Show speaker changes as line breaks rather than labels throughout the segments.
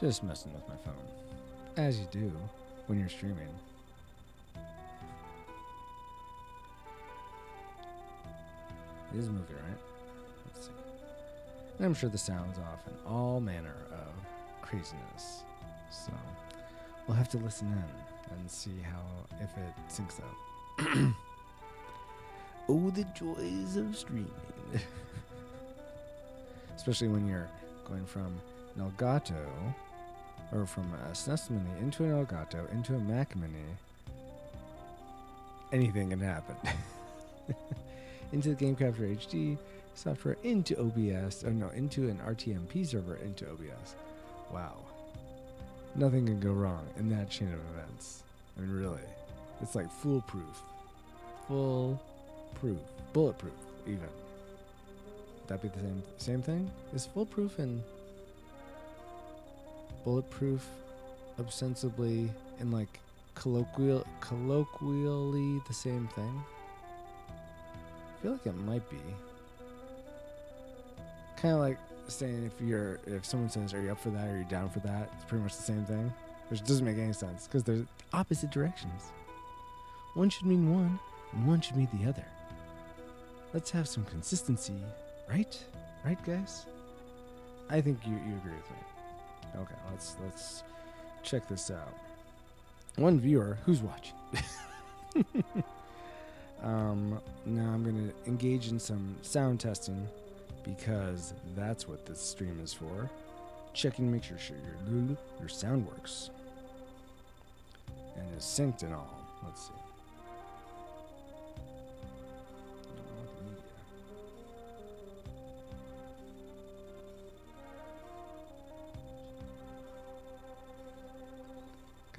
Just messing with my phone. As you do when you're streaming. It is a movie, right? Let's see. And I'm sure the sound's off and all manner of craziness. So we'll have to listen in and see how if it syncs up. oh, the joys of streaming. Especially when you're going from Elgato or from a SNES Mini into an Elgato into a Mac Mini. Anything can happen. into the Game Capture HD software into OBS, or oh no, into an RTMP server into OBS. Wow. Nothing can go wrong in that chain of events. I mean, really. It's like foolproof. Full proof. Bulletproof, even. Would that be the same same thing? Is foolproof and bulletproof ostensibly in like colloquial colloquially the same thing? I feel like it might be. Kind of like saying if you're if someone says are you up for that are you down for that, it's pretty much the same thing, which doesn't make any sense because they're opposite directions. One should mean one, and one should mean the other. Let's have some consistency, right? Right, guys? I think you, you agree with me. Okay, let's let's check this out. One viewer who's watching. um, now I'm gonna engage in some sound testing because that's what this stream is for. Checking make sure, sure your your sound works and is synced and all. Let's see.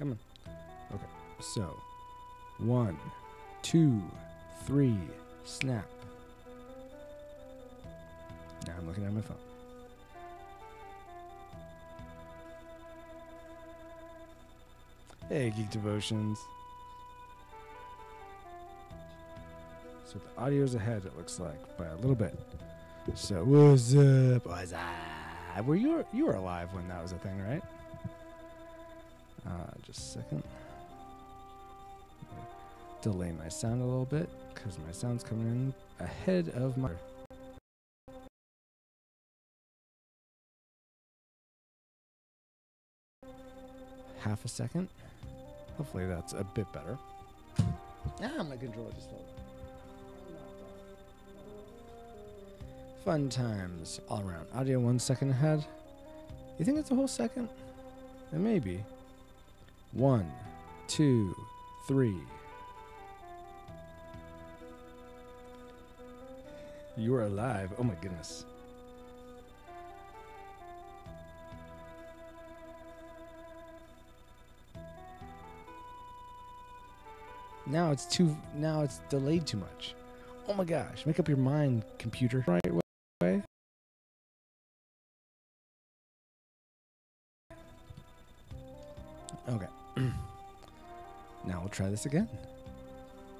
Come on. Okay. So, one, two, three, snap. Now I'm looking at my phone. Hey, Geek Devotions. So the audio's ahead, it looks like, by a little bit. So what's up? What's up? Were you you were alive when that was a thing, right? Just a second. Delay my sound a little bit because my sound's coming in ahead of my. Half a second. Hopefully that's a bit better. Ah, my controller just fell. Fun times all around. Audio one second ahead. You think it's a whole second? It may be. One, two, three. You are alive. Oh my goodness. Now it's too now it's delayed too much. Oh my gosh, make up your mind, computer. Right we'll try this again.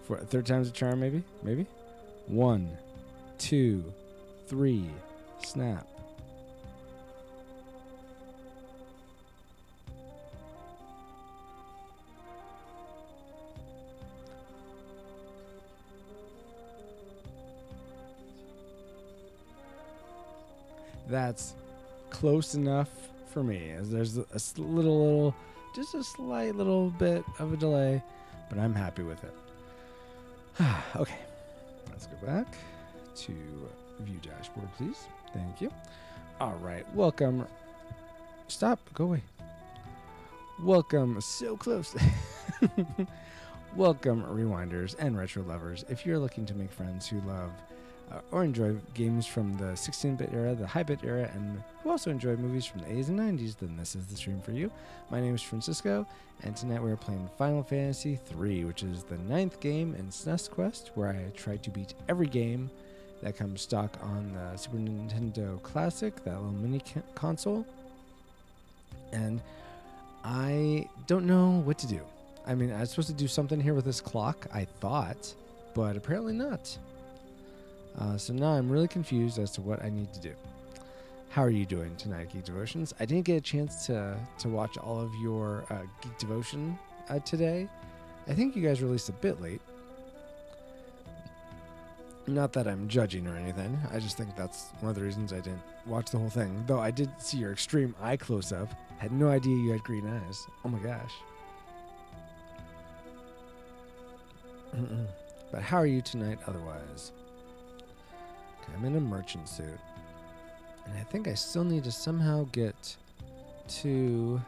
For third time's a charm, maybe? Maybe? One, two, three, snap. That's close enough for me. There's a little, little, just a slight little bit of a delay, but I'm happy with it. okay, let's go back to view dashboard, please. Thank you. All right, welcome. Stop. Go away. Welcome. So close. welcome, rewinders and retro lovers. If you're looking to make friends who love uh, or enjoy games from the 16-bit era, the high-bit era, and who also enjoy movies from the 80s and 90s, then this is the stream for you. My name is Francisco, and tonight we're playing Final Fantasy III, which is the ninth game in SNES Quest, where I try to beat every game that comes stock on the Super Nintendo Classic, that little mini ca- console. And I don't know what to do. I mean, I was supposed to do something here with this clock, I thought, but apparently not. Uh, so now I'm really confused as to what I need to do. how are you doing tonight, Geek Devotions? I didn't get a chance to to watch all of your uh, Geek Devotion uh, today. I think you guys released a bit late. Not that I'm judging or anything. I just think that's one of the reasons I didn't watch the whole thing. Though I did see your extreme eye close up. Had no idea you had green eyes. Oh my gosh. but how are you tonight otherwise? I'm in a merchant suit. And I think I still need to somehow get to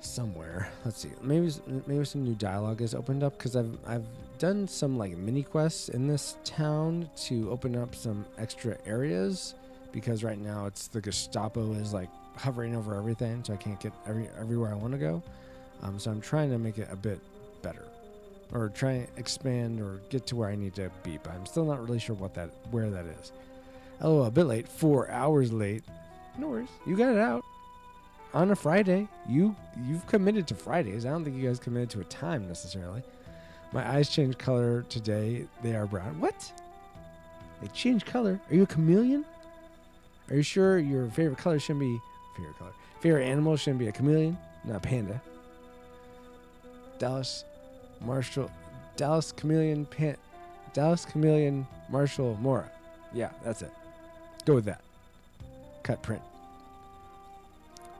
somewhere. Let's see. Maybe maybe some new dialogue has opened up because I've I've done some like mini quests in this town to open up some extra areas because right now it's the Gestapo is like hovering over everything, so I can't get every everywhere I want to go. Um, so I'm trying to make it a bit better, or try and expand or get to where I need to be. But I'm still not really sure what that where that is. Oh, a bit late, four hours late. No worries, you got it out on a Friday. You you've committed to Fridays. I don't think you guys committed to a time necessarily. My eyes changed color today. They are brown. What? They change color? Are you a chameleon? Are you sure your favorite color shouldn't be favorite color? Favorite animal shouldn't be a chameleon, not a panda. Dallas Marshall Dallas Chameleon Pan Dallas Chameleon Marshall Mora. Yeah, that's it. Go with that. Cut print.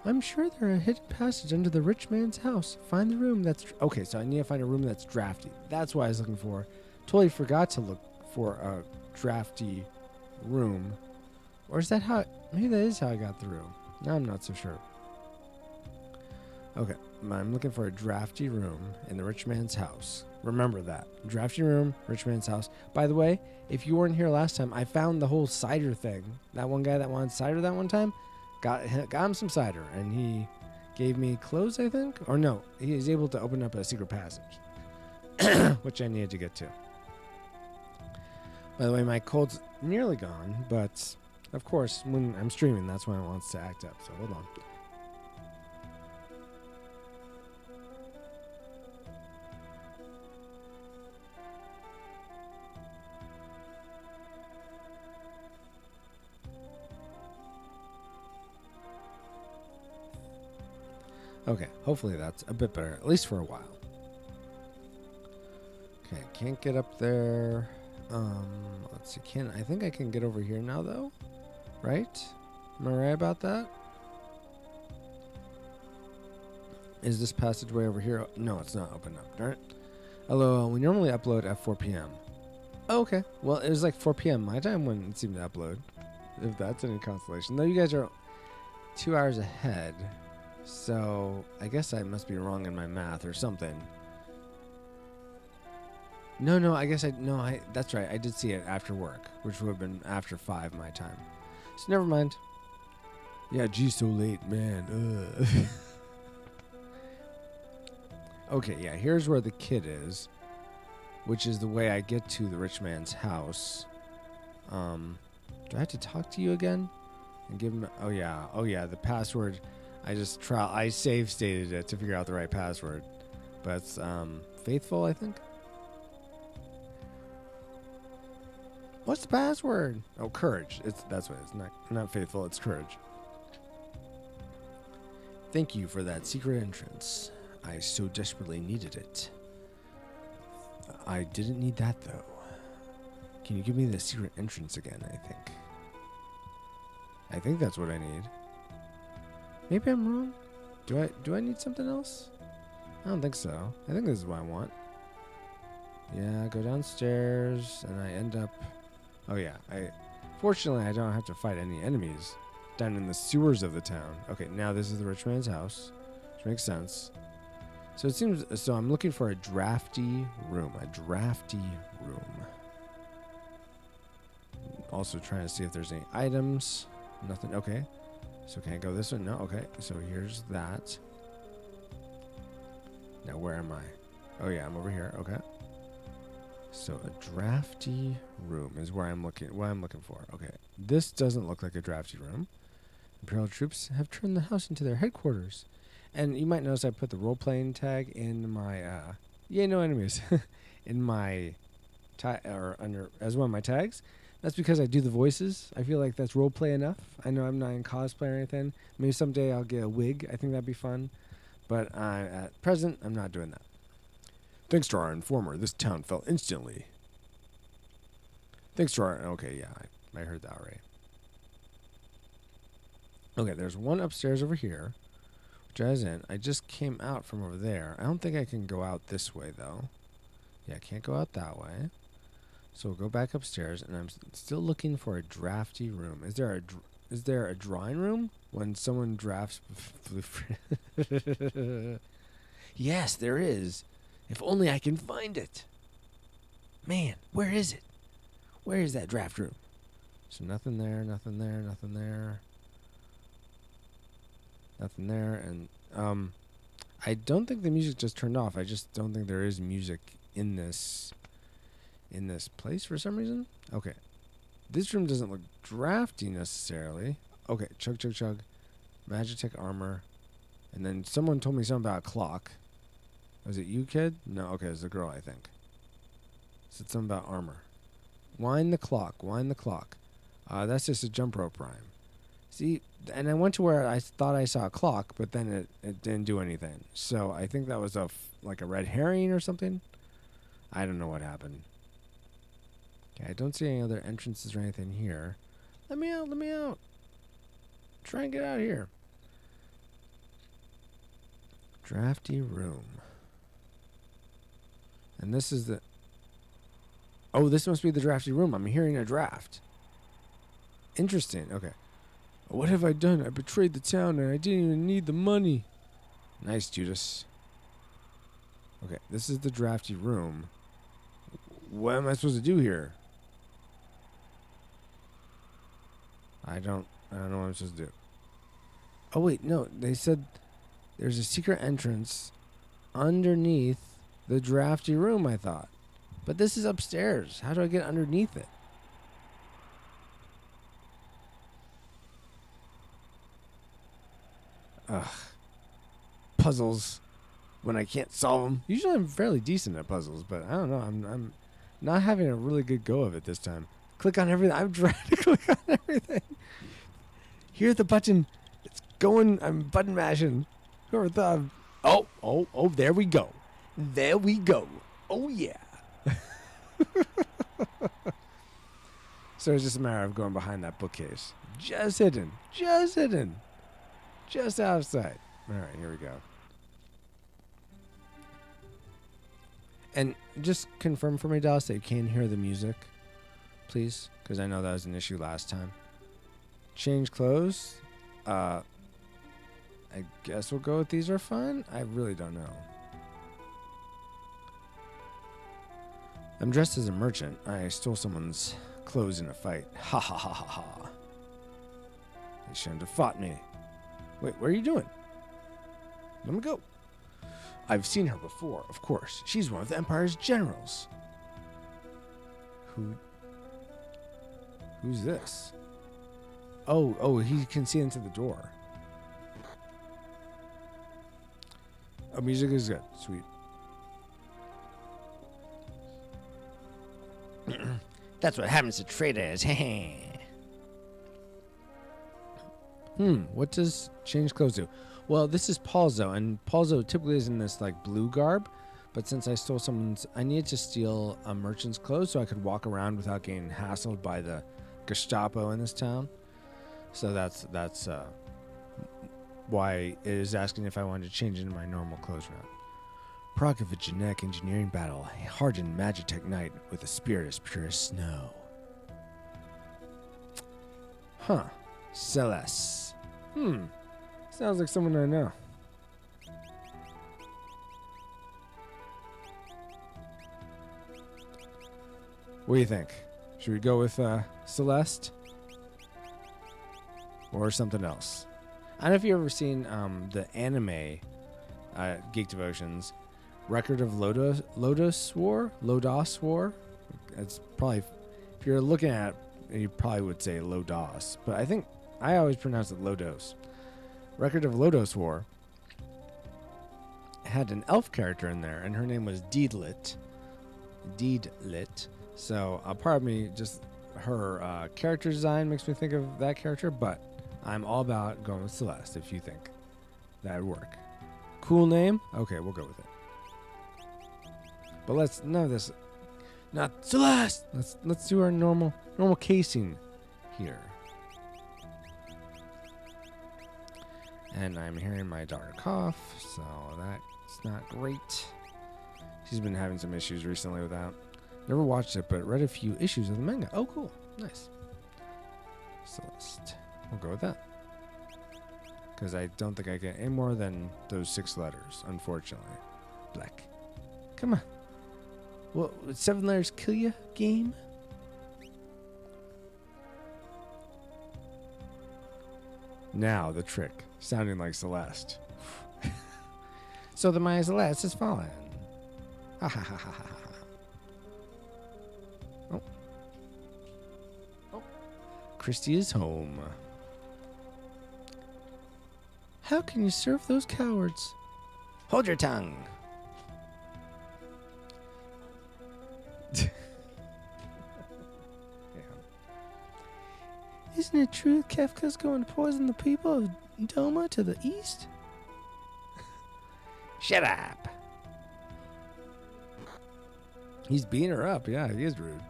I'm sure there's a hidden passage under the rich man's house. Find the room that's okay. So I need to find a room that's drafty. That's what I was looking for. Totally forgot to look for a drafty room, or is that how? Maybe that is how I got through. Now I'm not so sure. Okay, I'm looking for a drafty room in the rich man's house. Remember that drafty room, rich man's house. By the way, if you weren't here last time, I found the whole cider thing. That one guy that wanted cider that one time got got him some cider, and he gave me clothes, I think, or no, he was able to open up a secret passage, which I needed to get to. By the way, my cold's nearly gone, but of course, when I'm streaming, that's when it wants to act up. So hold on. Okay, hopefully that's a bit better, at least for a while. Okay, can't get up there. Um, let's see, can I think I can get over here now though? Right? Am I right about that? Is this passageway over here? No, it's not open up. Darn it. Hello, we normally upload at 4 p.m. Oh, okay. Well, it was like 4 p.m. my time when it seemed to upload. If that's any consolation. Though you guys are two hours ahead. So I guess I must be wrong in my math or something. No, no, I guess I no, I that's right. I did see it after work, which would have been after five my time. So never mind. Yeah, gee, so late, man. okay, yeah, here's where the kid is, which is the way I get to the rich man's house. Um, do I have to talk to you again and give him? Oh yeah, oh yeah, the password I just try. I save stated it to figure out the right password, but it's um, faithful. I think. What's the password? Oh, courage. It's that's what it's not. Not faithful. It's courage. Thank you for that secret entrance. I so desperately needed it. I didn't need that though. Can you give me the secret entrance again? I think. I think that's what I need. Maybe I'm wrong. Do I do I need something else? I don't think so. I think this is what I want. Yeah, go downstairs and I end up Oh yeah, I fortunately I don't have to fight any enemies down in the sewers of the town. Okay, now this is the rich man's house, which makes sense. So it seems so I'm looking for a drafty room, a drafty room. Also trying to see if there's any items. Nothing. Okay. So can I go this way? No. Okay. So here's that. Now where am I? Oh yeah, I'm over here. Okay. So a drafty room is where I'm looking. What I'm looking for. Okay. This doesn't look like a drafty room. Imperial troops have turned the house into their headquarters, and you might notice I put the role playing tag in my. uh Yeah, no enemies. in my, ta- or under as one of my tags That's because I do the voices. I feel like that's role play enough. I know I'm not in cosplay or anything. Maybe someday I'll get a wig. I think that'd be fun. But at present, I'm not doing that. Thanks to our informer, this town fell instantly. Thanks to our. Okay, yeah, I, I heard that right. Okay, there's one upstairs over here, which I was in. I just came out from over there. I don't think I can go out this way, though. Yeah, I can't go out that way. So we'll go back upstairs, and I'm still looking for a drafty room. Is there a is there a drawing room when someone drafts? yes, there is. If only I can find it. Man, where is it? Where is that draft room? So nothing there, nothing there, nothing there. Nothing there, and um, I don't think the music just turned off. I just don't think there is music in this in this place for some reason. Okay. This room doesn't look drafty necessarily. Okay, chug chug chug. Magitech armor. And then someone told me something about a clock. Was it you, kid? No, okay, it was a girl, I think. Said something about armor. Wind the clock, wind the clock. Uh, that's just a jump rope rhyme. See, and I went to where I thought I saw a clock, but then it, it didn't do anything. So I think that was a like a red herring or something. I don't know what happened. Okay, I don't see any other entrances or anything here. Let me out, let me out. Try and get out of here. Drafty room. And this is the. Oh, this must be the drafty room. I'm hearing a draft. Interesting. Okay. What have I done? I betrayed the town and I didn't even need the money. Nice, Judas. Okay, this is the drafty room. What am I supposed to do here? I don't I don't know what I'm supposed to do. Oh wait, no, they said there's a secret entrance underneath the drafty room, I thought. But this is upstairs. How do I get underneath it? Ugh. Puzzles when I can't solve them. Usually I'm fairly decent at puzzles, but I don't know. I'm I'm not having a really good go of it this time. Click on everything. I'm trying to click on everything. Here's the button. It's going. I'm button mashing. Whoever thought? Oh, oh, oh! There we go. There we go. Oh yeah. so it's just a matter of going behind that bookcase. Just hidden. Just hidden. Just out of sight. All right, here we go. And just confirm for me, Dallas, that you can hear the music, please, because I know that was an issue last time. Change clothes. Uh, I guess we'll go with these are fun. I really don't know. I'm dressed as a merchant. I stole someone's clothes in a fight. Ha ha ha ha ha. They shouldn't have fought me. Wait, what are you doing? Let me go. I've seen her before, of course. She's one of the Empire's generals. Who? Who's this? Oh, oh, he can see into the door. Oh, music is good. Sweet. That's what happens to traders. hmm, what does change clothes do? Well, this is Palzo, and Palzo typically is in this like blue garb, but since I stole someone's, I needed to steal a merchant's clothes so I could walk around without getting hassled by the Gestapo in this town. So that's that's uh, why it is asking if I wanted to change into my normal clothes round. Proc of a genetic engineering battle, hardened Magitech knight with a spirit as pure as snow. Huh. Celeste. Hmm. Sounds like someone I know. What do you think? Should we go with uh, Celeste? Or something else? I don't know if you've ever seen um, the anime uh, Geek Devotions Record of Lotus, Lodoss War? Lodoss War? It's probably, if you're looking at it, you probably would say Lodoss. But I think I always pronounce it Lodoss. Record of Lodoss War had an elf character in there, and her name was Deedlit. Deedlit. So a part of me just her uh, character design makes me think of that character, but I'm all about going with Celeste if you think that would work. Cool name? Okay, we'll go with it. But let's none of this not Celeste. Let's let's do our normal normal casing here. And I'm hearing my daughter cough, so that's not great. She's been having some issues recently with that. Never watched it, but read a few issues of the manga. Oh, cool. Nice. Celeste. We'll go with that. Because I don't think I get any more than those six letters, unfortunately. Black. Come on. Well, would seven letters kill you, game? Now, the trick. Sounding like Celeste. so the Maya Celeste has fallen. Ha ha ha ha ha. Christy is home. How can you serve those cowards? Hold your tongue. Isn't it true Kefka's going to poison the people of Doma to the east? Shut up. He's beating her up. Yeah, he is rude.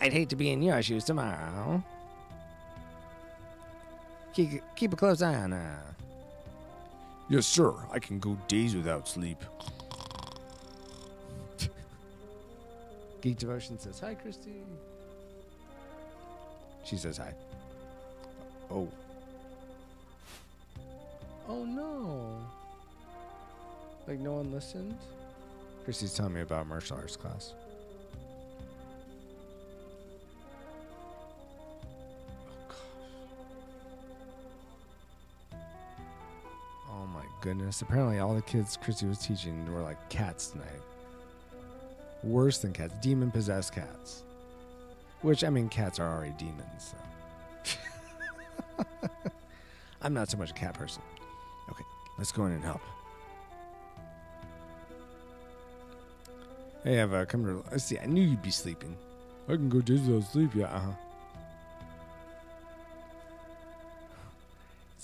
I'd hate to be in your shoes tomorrow. Keep, keep a close eye on her. Yes, sir. I can go days without sleep. Geek Devotion says, Hi, Christy. She says hi. Oh. Oh no. Like no one listened? Christy's telling me about martial arts class. Goodness. Apparently all the kids Christy was teaching were like cats tonight. Worse than cats. Demon possessed cats. Which I mean cats are already demons, so. I'm not so much a cat person. Okay, let's go in and help. Hey, Eva, come to. Let's see. I knew you'd be sleeping. I can go without sleep. Yeah, uh huh.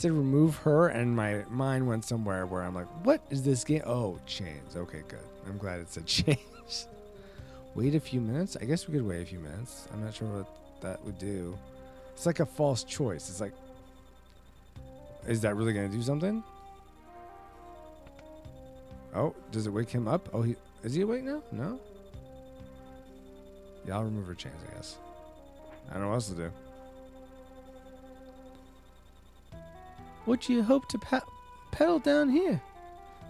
Said remove her, and my mind went somewhere where I'm like, what is this game? Oh, chains. Okay, good. I'm glad it said chains. wait a few minutes? I guess we could wait a few minutes. I'm not sure what that would do. It's like a false choice. It's like, is that really going to do something? Oh, does it wake him up? Oh, he is he awake now? No. Yeah, I'll remove her chains, I guess. I don't know what else to do. What do you hope to pa- pedal down here?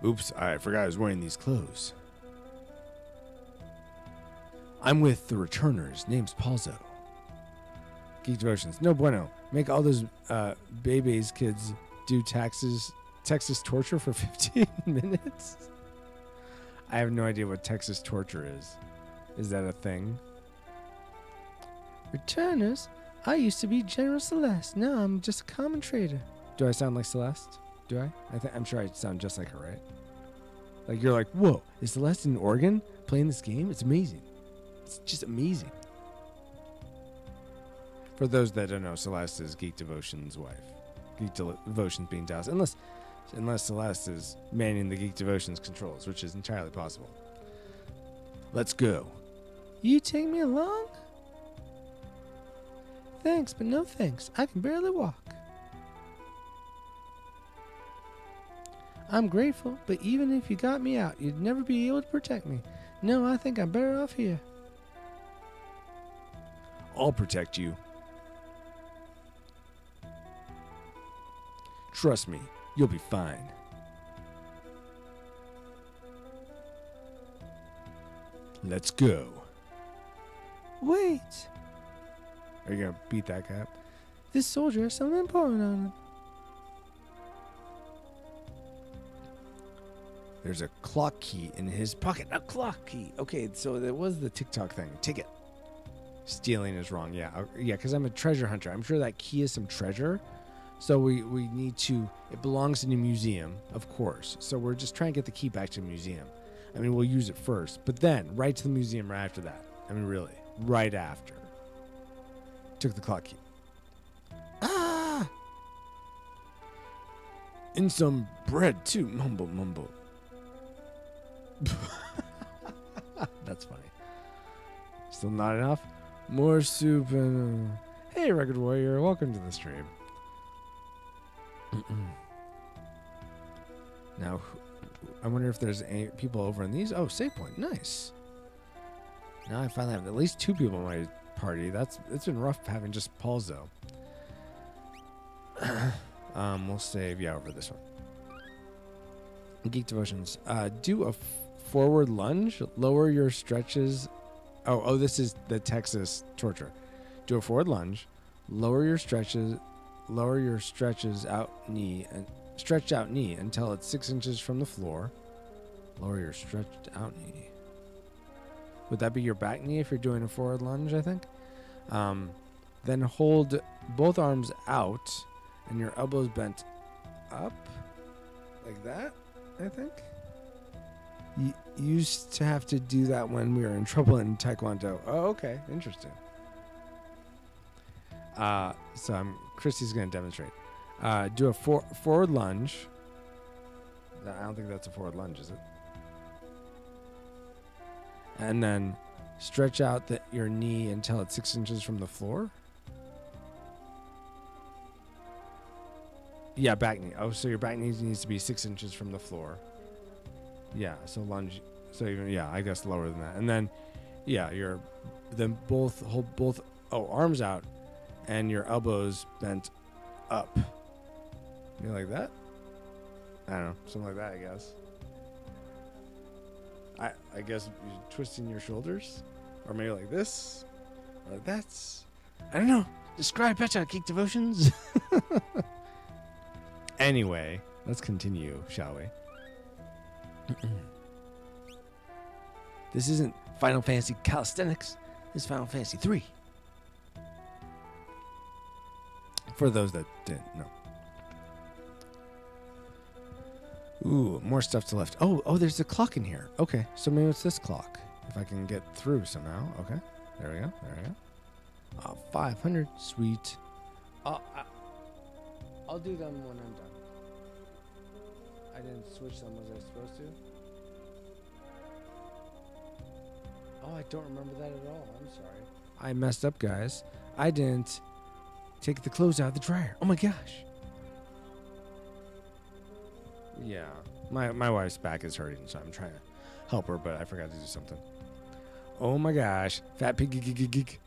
Oops, I forgot I was wearing these clothes. I'm with the returners. Name's Palzo. Geek Devotions. No bueno. Make all those uh, babies kids do taxes, Texas torture for 15 minutes. I have no idea what Texas torture is. Is that a thing? Returners? I used to be General Celeste. Now I'm just a common trader. Do I sound like Celeste? Do I? I th- I'm sure I sound just like her, right? Like you're like, whoa, is Celeste in Oregon playing this game? It's amazing. It's just amazing. For those that don't know, Celeste is Geek Devotion's wife. Geek De- Devotion's being Dallas. Unless unless Celeste is manning the Geek Devotions controls, which is entirely possible. Let's go. You take me along? Thanks, but no thanks. I can barely walk. I'm grateful, but even if you got me out, you'd never be able to protect me. No, I think I'm better off here. I'll protect you. Trust me, you'll be fine. Let's go. Wait. Are you gonna beat that guy up? This soldier has something important on him. There's a clock key in his pocket. A clock key. Okay, so that was the TikTok thing. Ticket. Stealing is wrong. Yeah, uh, yeah. Because I'm a treasure hunter. I'm sure that key is some treasure. So we we need to. It belongs in a museum, of course. So we're just trying to get the key back to the museum. I mean, we'll use it first, but then right to the museum right after that. I mean, really, right after. took the clock key. Ah! In some bread too. Mumble, mumble. That's funny. Still not enough. More soup and. Uh, hey, Rugged Warrior, welcome to the stream. now, I wonder if there's any people over in these. Oh, save point, nice. Now I finally have at least two people in my party. That's it's been rough having just Palzo. um, we'll save yeah over this one. Geek devotions. Uh, do a forward lunge. Lower your stretches. Oh, oh, this is the Texas torture. Do a forward lunge. Lower your stretches. Lower your stretches out knee and stretch out knee until it's six inches from the floor. Lower your stretched out knee. Would that be your back knee if you're doing a forward lunge? I think. Um, then hold both arms out and your elbows bent up, like that. I think. You used to have to do that when we were in trouble in Taekwondo. Oh, okay, interesting. Uh, so I'm Christy's going to demonstrate. Uh, do a for, forward lunge. I don't think that's a forward lunge, is it? and then stretch out the, your knee until it's six inches from the floor. Yeah, back knee. Oh, so your back knee needs to be six inches from the floor. Yeah, so lunge. So even yeah, I guess lower than that. And then, yeah, your then both hold both oh arms out, and your elbows bent up. You like that? I don't know, something like that, I guess. I, I guess twisting your shoulders, or maybe like this, like that's. I don't know. Describe better, Geek Devotions. anyway, let's continue, shall we? This isn't Final Fantasy Calisthenics. This is Final Fantasy 3. For those that didn't know. Ooh, more stuff to lift. Oh, oh, there's a clock in here. Okay, so maybe it's this clock. If I can get through somehow. Okay, there we go. There we go. Ah, oh, 500. Sweet. Ah, I, I'll do them when I'm done. I didn't switch them. Was I was supposed to? Oh, I don't remember that at all. I'm sorry. I messed up, guys. I didn't take the clothes out of the dryer. Oh my gosh. Yeah. My my wife's back is hurting, so I'm trying to help her, but I forgot to do something. Oh my gosh. Fat pig geek geek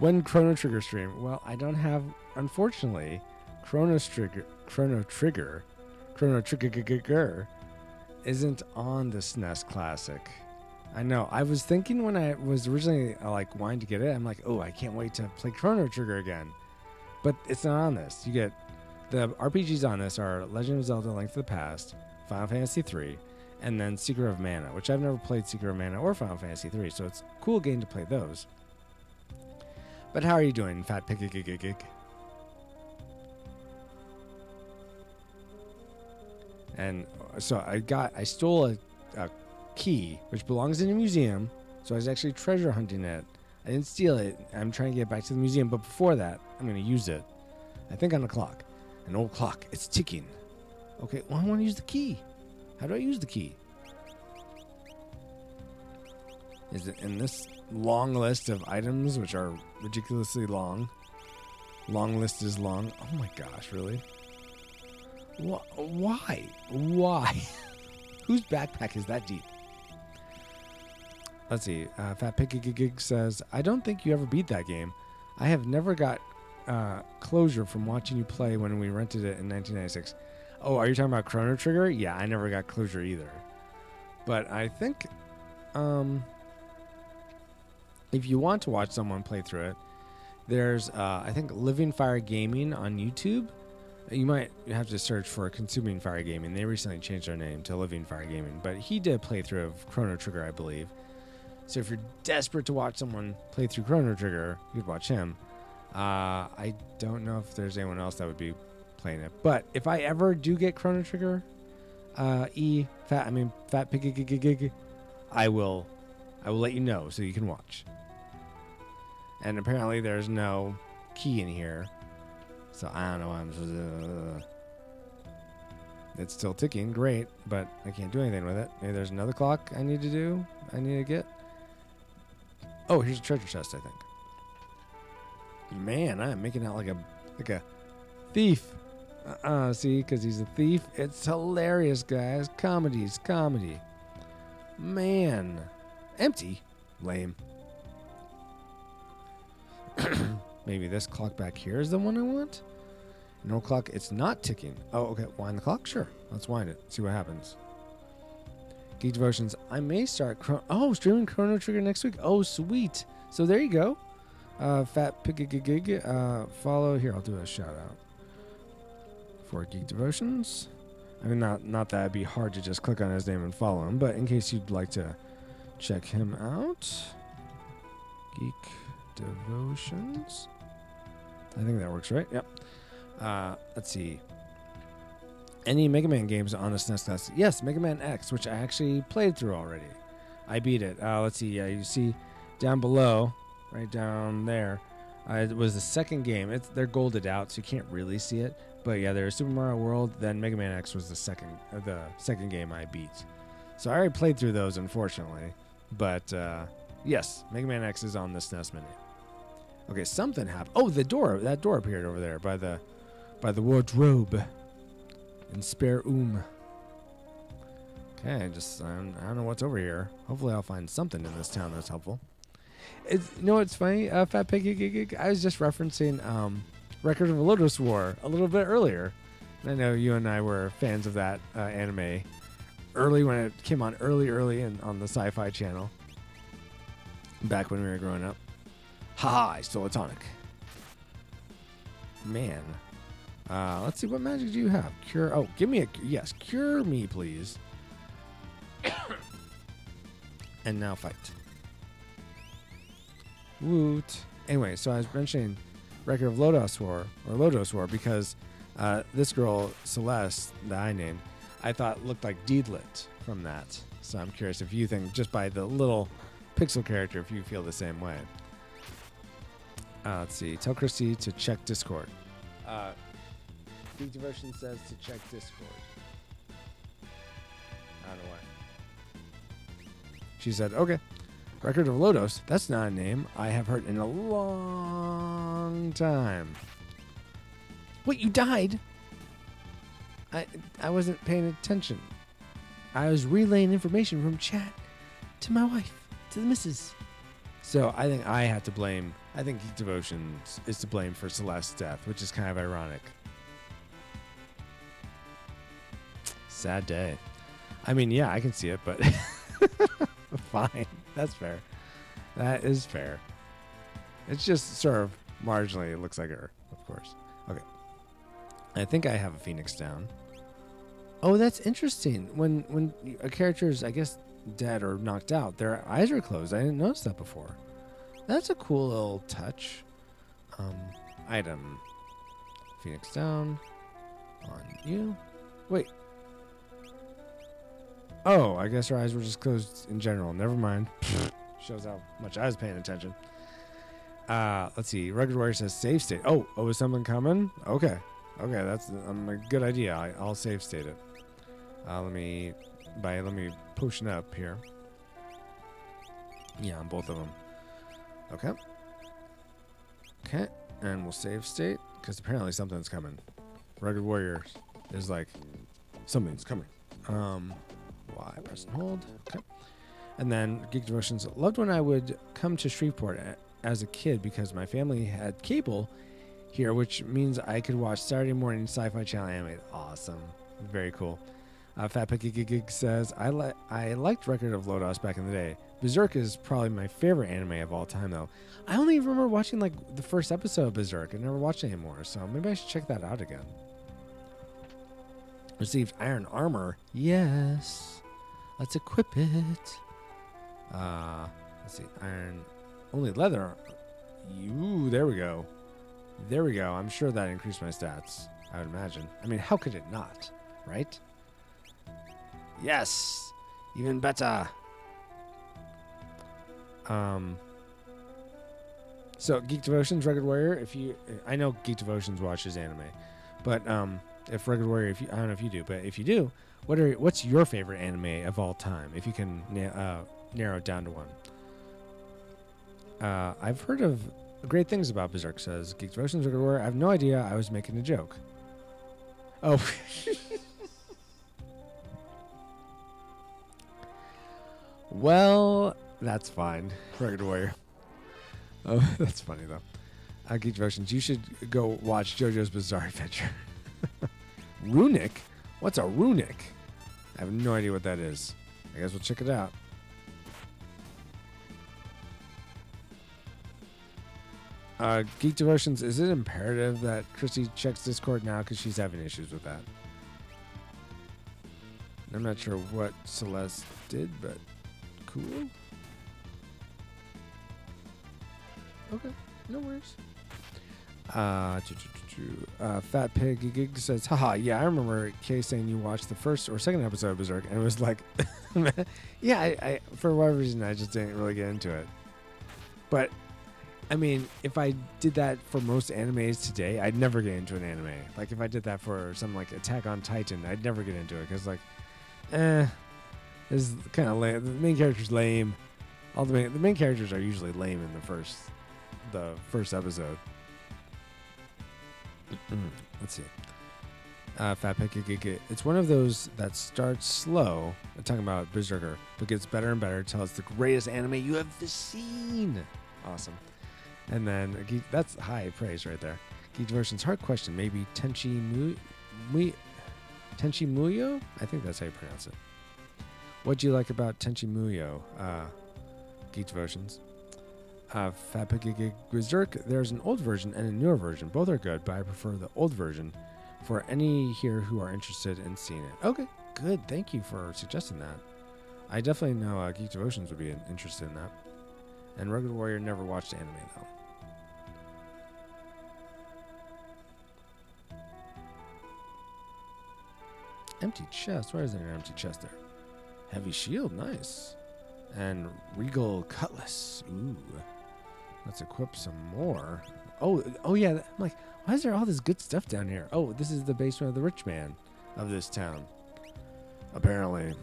When Chrono Trigger stream? Well, I don't have unfortunately Chrono Trigger Chrono Trigger Chrono Trigger isn't on the SNES Classic. I know. I was thinking when I was originally like wanting to get it, I'm like, oh, I can't wait to play Chrono Trigger again. But it's not on this. You get the RPGs on this are Legend of Zelda: Link to the Past, Final Fantasy III, and then Secret of Mana, which I've never played Secret of Mana or Final Fantasy III, so it's a cool game to play those. But how are you doing, Fat Pig And uh, so I got, I stole a, a key which belongs in a museum. So I was actually treasure hunting it. I didn't steal it. I'm trying to get back to the museum, but before that, I'm going to use it. I think on the clock. An old clock. It's ticking. Okay, well, I want to use the key. How do I use the key? Is it in this long list of items, which are ridiculously long? Long list is long. Oh my gosh, really? Wh- why? Why? Whose backpack is that deep? Let's see. Uh, Fat Gig says, I don't think you ever beat that game. I have never got uh, closure from watching you play when we rented it in 1996. Oh, are you talking about Chrono Trigger? Yeah, I never got closure either. But I think um, if you want to watch someone play through it, there's uh, I think Living Fire Gaming on YouTube. You might have to search for Consuming Fire Gaming. They recently changed their name to Living Fire Gaming, but he did a playthrough of Chrono Trigger, I believe. So if you're desperate to watch someone play through Chrono Trigger, you'd watch him. Uh, I don't know if there's anyone else that would be playing it. But if I ever do get Chrono Trigger, uh, E fat, I mean fat pig, I will, I will let you know so you can watch. And apparently there's no key in here. So I don't know why I'm supposed to. It's still ticking, great, but I can't do anything with it. Maybe there's another clock I need to do. I need to get. Oh, here's a treasure chest, I think. Man, I'm making out like a like a thief. Uh, see, because he's a thief. It's hilarious, guys. Comedy's comedy. Man, empty, lame. Maybe this clock back here is the one I want. No clock. It's not ticking. Oh, okay. Wind the clock. Sure. Let's wind it. See what happens. Geek Devotions. I may start. Oh, streaming Chrono Trigger next week. Oh, sweet. So there you go. Uh, Fat Pig. Uh, follow here. I'll do a shout out for Geek Devotions. I mean, not not that it'd be hard to just click on his name and follow him, but in case you'd like to check him out, Geek Devotions. I think that works, right? Yep. Uh, let's see. Any Mega Man games on the SNES Classic? Yes, Mega Man X, which I actually played through already. I beat it. Uh, let's see. Uh, you see down below, right down there, uh, it was the second game. It's they're golded out, so you can't really see it. But yeah, there's Super Mario World. Then Mega Man X was the second, uh, the second game I beat. So I already played through those, unfortunately. But uh, yes, Mega Man X is on the SNES Mini. Okay, something happened. Oh, the door. That door appeared over there by the by the wardrobe and spare room. Okay, just I don't, I don't know what's over here. Hopefully, I'll find something in this town that's helpful. It's you know what's funny? Uh, Fat Pig. I was just referencing um, Record of a Lodoss War a little bit earlier. I know you and I were fans of that uh, anime early when it came on early, early and on the Sci-Fi Channel. Back when we were growing up. Ha! I stole a tonic. Man. Uh, let's see, what magic do you have? Cure. Oh, give me a. Yes, cure me, please. and now fight. Woot. Anyway, so I was mentioning Record of Lodoss War, or Lodoss War, because uh, this girl, Celeste, that I named, I thought looked like Deedlit from that. So I'm curious if you think, just by the little pixel character, if you feel the same way. Uh, let's see. Tell Christy to check Discord. Uh, Geek Devotion says to check Discord. I don't know why. She said, okay. Record of Lodoss. That's not a name I have heard in a long time. What, you died? I I wasn't paying attention. I was relaying information from chat to my wife, to the missus. So I think I have to blame. I think Geek Devotion is to blame for Celeste's death, which is kind of ironic. Sad day. I mean, yeah, I can see it, but fine. That's fair. That is fair. It's just sort of marginally. It looks like her, of course. Okay. I think I have a phoenix down. Oh, that's interesting. When when a character is, I guess, dead or knocked out, their eyes are closed. I didn't notice that before. That's a cool little touch. Um, item. Phoenix down. On you. Wait. Oh, I guess her eyes were just closed in general. Never mind. Shows how much I was paying attention. Uh, let's see. Rugged Warrior says save state. Oh, oh, is someone coming? Okay. Okay, that's um, a good idea. I, I'll save state it. Uh, let me, by let me potion up here. Yeah, on both of them. Okay. Okay, and we'll save state because apparently something's coming. Rugged Warrior is like something's coming. Um, why? press and hold. Okay. And then Geek Devotions loved when I would come to Shreveport as a kid because my family had cable here, which means I could watch Saturday morning Sci-Fi Channel anime. Awesome, very cool. Uh, Fat Picky Gig says I li- I liked Record of Lodoss back in the day. Berserk is probably my favorite anime of all time, though. I only remember watching like the first episode of Berserk. I never watched it anymore, so maybe I should check that out again. Received iron armor. Yes. Let's equip it. Uh, let's see. Iron. Only leather. You. There we go. There we go. I'm sure that increased my stats. I would imagine. I mean, how could it not? Right? Yes. Even better. Um. So Geek Devotions, Rugged Warrior. If you, I know Geek Devotions watches anime, but um, if Rugged Warrior, if you, I don't know if you do, but if you do, what are what's your favorite anime of all time? If you can uh, narrow it down to one. Uh, I've heard of great things about Berserk. Says Geek Devotions, Rugged Warrior. I have no idea. I was making a joke. Oh. well, that's fine. Rugged Warrior. Oh, that's funny though. Uh, Geek Devotions, you should go watch JoJo's Bizarre Adventure. runic? What's a runic? I have no idea what that is. I guess we'll check it out. Uh, Geek Devotions, is it imperative that Christy checks Discord now because she's having issues with that? I'm not sure what Celeste did, but cool. Okay, no worries. Uh, uh, Fat Pig Gig says, haha, yeah, I remember Kay saying you watched the first or second episode of Berserk, and it was like, yeah, I, I, for whatever reason, I just didn't really get into it. But, I mean, if I did that for most animes today, I'd never get into an anime. Like, if I did that for some, like Attack on Titan, I'd never get into it, because, like, eh, this is kind of lame. The main character's lame. All the main, the main characters are usually lame in the first the first episode. Let's see. Uh, Fat Pig It's one of those that starts slow. I'm talking about Berserker, but gets better and better until it's the greatest anime you have seen. Awesome. And then uh, that's high praise right there. Geek Devotions hard question. Maybe Tenchi Mu, Mu, Tenchi Muyo? I think that's how you pronounce it. What do you like about Tenchi Muyo? Uh, Geek Devotions. Gig Berserk, there's an old version and a newer version. Both are good, but I prefer the old version for any here who are interested in seeing it. Okay, good. Thank you for suggesting that. I definitely know uh, Geek Devotions would be interested in that. And Rugged Warrior never watched anime, though. Empty chest. Why is there an empty chest there? Heavy shield. Nice. And Regal Cutlass. Ooh. Let's equip some more. Oh, oh yeah. I'm like, why is there all this good stuff down here? Oh, this is the basement of the rich man of this town. Apparently.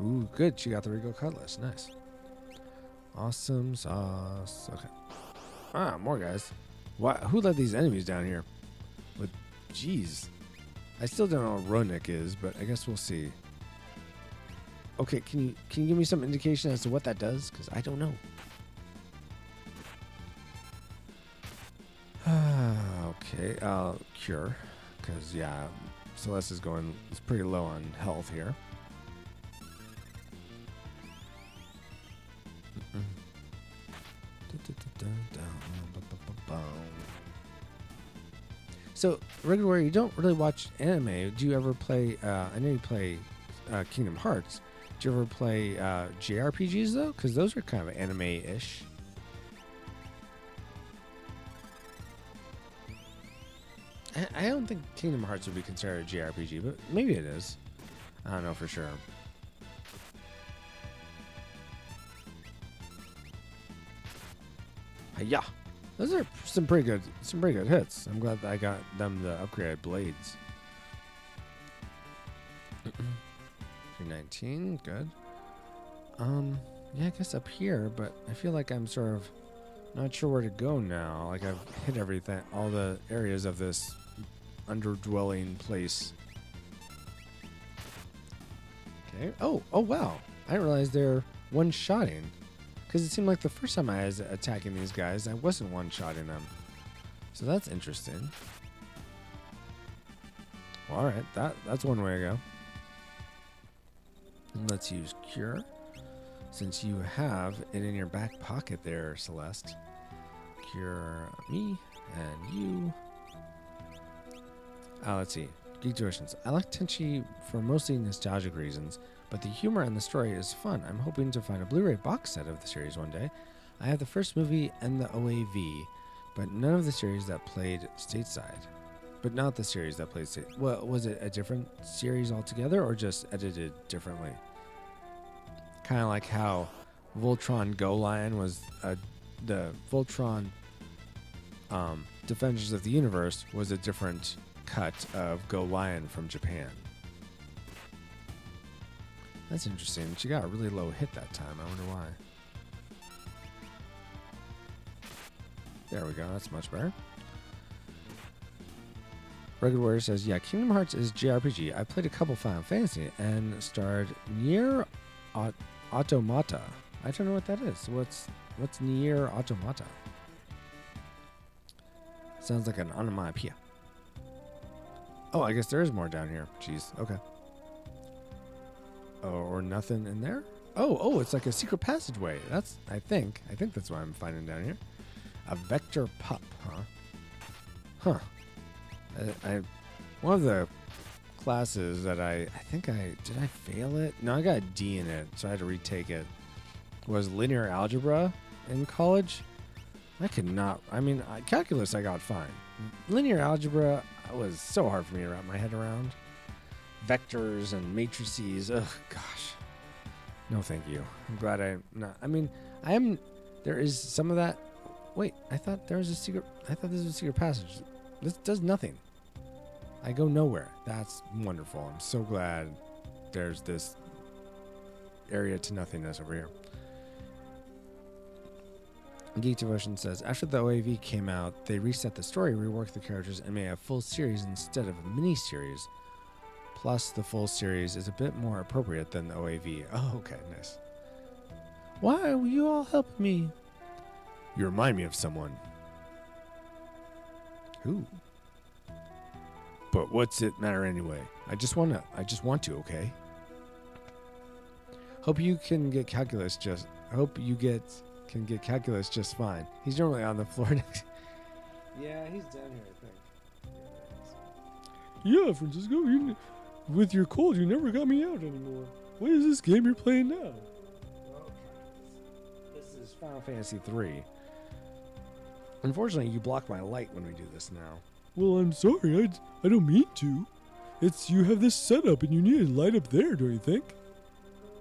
Ooh, good. She got the Regal Cutlass. Nice. Awesome sauce. Okay. Ah, more guys. Why, who let these enemies down here? But, jeez. I still don't know what Runic is, but I guess we'll see. Okay, can you can you give me some indication as to what that does? Because I don't know. okay, uh, cure. Because yeah, Celeste is going. It's pretty low on health here. So, regular you don't really watch anime. Do you ever play? Uh, I know you play uh, Kingdom Hearts. Do you ever play uh, JRPGs though? Because those are kind of anime-ish. I, I don't think Kingdom Hearts would be considered a JRPG, but maybe it is. I don't know for sure. Yeah, those are some pretty good, some pretty good hits. I'm glad I got them the upgraded blades. 319, good. Um, yeah, I guess up here, but I feel like I'm sort of not sure where to go now. Like I've hit everything, all the areas of this underdwelling place. Okay. Oh, oh wow! I didn't realize they're one-shotting. Because it seemed like the first time I was attacking these guys, I wasn't one-shotting them. So that's interesting. Well, all right, that that's one way to go. Let's use cure, since you have it in your back pocket there, Celeste. Cure me and you. Uh, let's see. Geek Devotions. I like Tenchi for mostly nostalgic reasons, but the humor and the story is fun. I'm hoping to find a Blu ray box set of the series one day. I have the first movie and the OAV, but none of the series that played stateside. But not the series that plays state. Well, was it a different series altogether or just edited differently? kind of like how Voltron Go Lion was a, the Voltron um, Defenders of the Universe was a different cut of Go Lion from Japan. That's interesting. She got a really low hit that time. I wonder why. There we go. That's much better. Rugged Warrior says, "Yeah, Kingdom Hearts is JRPG. I played a couple Final Fantasy and starred Nier Aut- Automata. I don't know what that is. What's what's Nier Automata? Sounds like an onomatopoeia. Oh, I guess there is more down here. Jeez. Okay. Oh, or nothing in there? Oh, oh, it's like a secret passageway. That's I think. I think that's what I'm finding down here. A vector pup, huh? Huh. I, I one of the classes that I I think I did I fail it? No, I got a D in it, so I had to retake it. Was linear algebra in college? I could not. I mean, I, calculus I got fine. Linear algebra was so hard for me to wrap my head around. Vectors and matrices. Ugh, gosh. No, thank you. I'm glad I'm not. I mean, I am. There is some of that. Wait, I thought there was a secret. I thought this was a secret passage. This does nothing. I go nowhere. That's wonderful. I'm so glad there's this area to nothingness over here. Geek Devotion says after the OAV came out, they reset the story, reworked the characters, and made a full series instead of a mini series. Plus, the full series is a bit more appropriate than the OAV. Oh, okay, nice. Why will you all help me? You remind me of someone. Who? But what's it matter anyway? I just wanna I just want to, okay? Hope you can get calculus just hope you get can get calculus just fine. He's normally on the floor next. yeah, he's down here, I think.
Yeah, Francisco, you, with your cold, you never got me out anymore. What is this game you're playing now?
This is Final Fantasy 3. Unfortunately, you block my light when we do this now.
Well, I'm sorry, I, I don't mean to. It's you have this setup and you need a light up there, don't you think?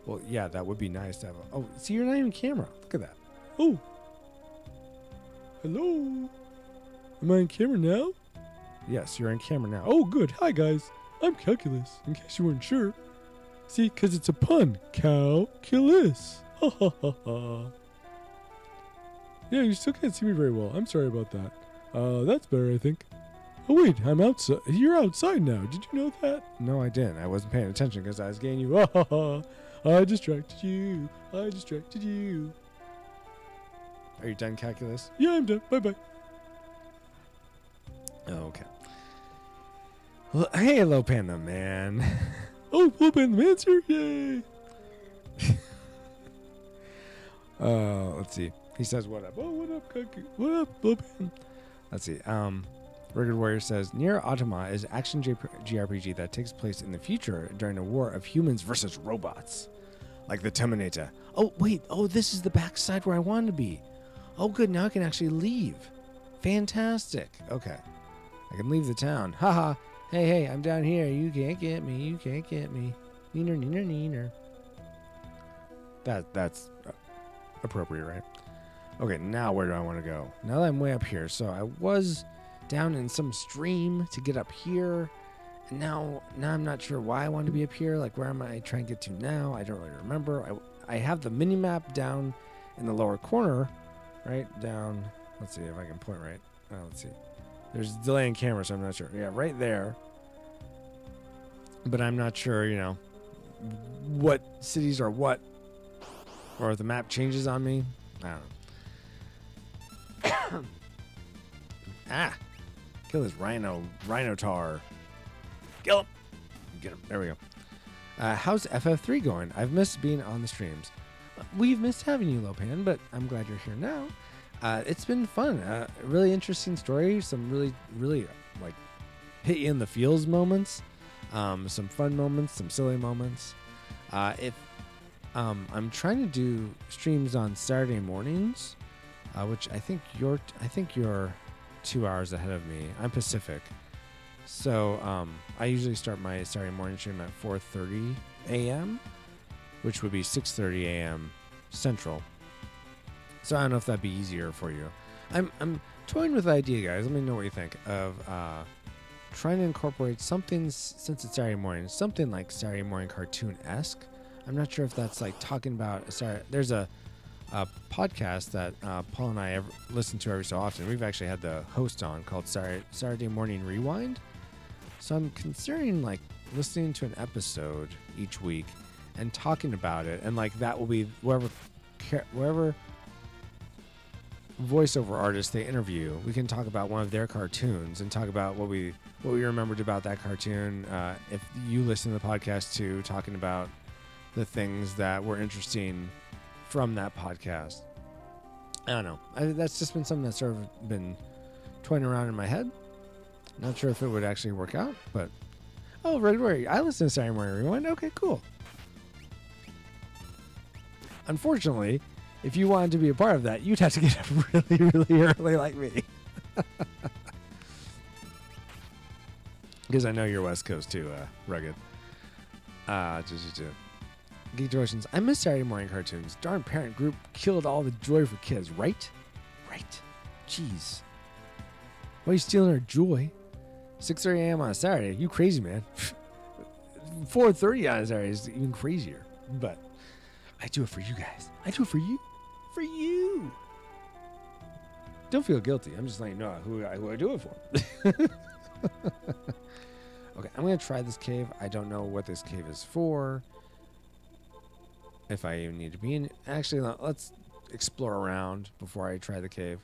Well, yeah, that would be nice to have. A, oh, see, you're not even camera. Look at that.
Oh. Hello? Am I on camera now?
Yes, you're in camera now.
Oh, good. Hi, guys. I'm Calculus, in case you weren't sure. See, because it's a pun. Calculus. Ha ha ha ha. Yeah, you still can't see me very well. I'm sorry about that. Uh, that's better, I think. Oh, wait, I'm outside. You're outside now. Did you know that?
No, I didn't. I wasn't paying attention because I was getting you. Oh.
I distracted you. I distracted you.
are you done, calculus?
Yeah, I'm done. Bye bye.
Oh, okay. Well, hey, Hello Panda, man.
Oh, the man's here. Yay.
Uh, let's see. He says, "What up?"
Oh, what up, Cookie? What up, Blowpan?
Let's see. Um, Rugged Warrior says, "Nier Automa is action J- GRPG that takes place in the future during a war of humans versus robots, like the Terminator." Oh, wait. Oh, this is the backside where I wanted to be. Oh, good. Now I can actually leave. Fantastic. Okay, I can leave the town. Haha. Hey, hey, I'm down here. You can't get me. You can't get me. Neener, neener, neener. That that's uh, appropriate, right? Okay, now where do I want to go? Now that I'm way up here, so I was down in some stream to get up here, and now now I'm not sure why I want to be up here. Like where am I trying to get to now? I don't really remember. I I have the mini map down in the lower corner, right down. Let's see if I can point right. Oh, let's see. There's delay in camera, so I'm not sure. Yeah, right there. But I'm not sure, you know, what cities are what, or if the map changes on me. I don't know. ah, kill this rhino, Rhinotaur. Kill him. Get him. There we go. Uh, how's FF3 going? I've missed being on the streams. We've missed having you, Lopan, but I'm glad you're here now. Uh, it's been fun. Uh, really interesting story. Some really, really like hit you in the feels moments. Um, some fun moments, some silly moments. Uh, if um, I'm trying to do streams on Saturday mornings, uh, which I think you're I think you're two hours ahead of me. I'm Pacific, so um, I usually start my Saturday morning stream at 4:30 a.m. which would be 6:30 a.m. Central. So I don't know if that'd be easier for you. I'm I'm toying with the idea, guys. Let me know what you think of uh, trying to incorporate something since it's Saturday morning, something like Saturday morning cartoon esque. I'm not sure if that's like talking about. Sorry, there's a, a podcast that uh, Paul and I ever listen to every so often. We've actually had the host on called Saturday, Morning Rewind. So I'm considering like listening to an episode each week and talking about it, and like that will be wherever, wherever voiceover artist they interview, we can talk about one of their cartoons and talk about what we what we remembered about that cartoon. Uh, if you listen to the podcast too, talking about the things that were interesting from that podcast. I don't know. I, that's just been something that's sort of been toying around in my head. Not sure if it would actually work out, but oh, right, right. I listen to Saturday Morning Rewind. Okay, cool. Unfortunately, if you wanted to be a part of that, you'd have to get up really, really early like me. Because I know you're West Coast too, uh, rugged. Uh, just, just, Geek Devotions. I miss Saturday morning cartoons. Darn parent group killed all the joy for kids, right? Right. Jeez. Why are you stealing our joy? 6.30 a.m. on a Saturday. You crazy, man. 4.30 on a Saturday is even crazier. But I do it for you guys. I do it for you. For you. Don't feel guilty. I'm just letting you know who I, who I do it for. okay, I'm going to try this cave. I don't know what this cave is for. If I even need to be in. Actually, let- let's explore around before I try the cave.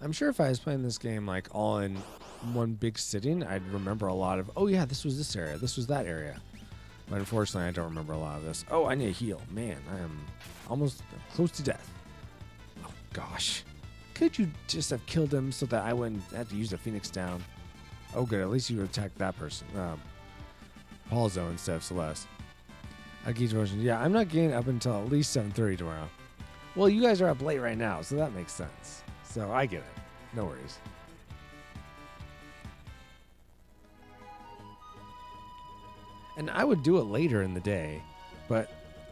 I'm sure if I was playing this game like all in one big sitting, I'd remember a lot of, oh yeah, this was this area, this was that area. But unfortunately, I don't remember a lot of this. Oh, I need a heal. Man, I am almost close to death. Oh, gosh. Could you just have killed him so that I wouldn't have to use the Phoenix down? Oh, good. At least you attacked that person. Um, Palzo instead of Celeste. I Geek Devotion. Yeah, I'm not getting up until at least 7.30 tomorrow. Well, you guys are up late right now, so that makes sense. So I get it. No worries. And I would do it later in the day, but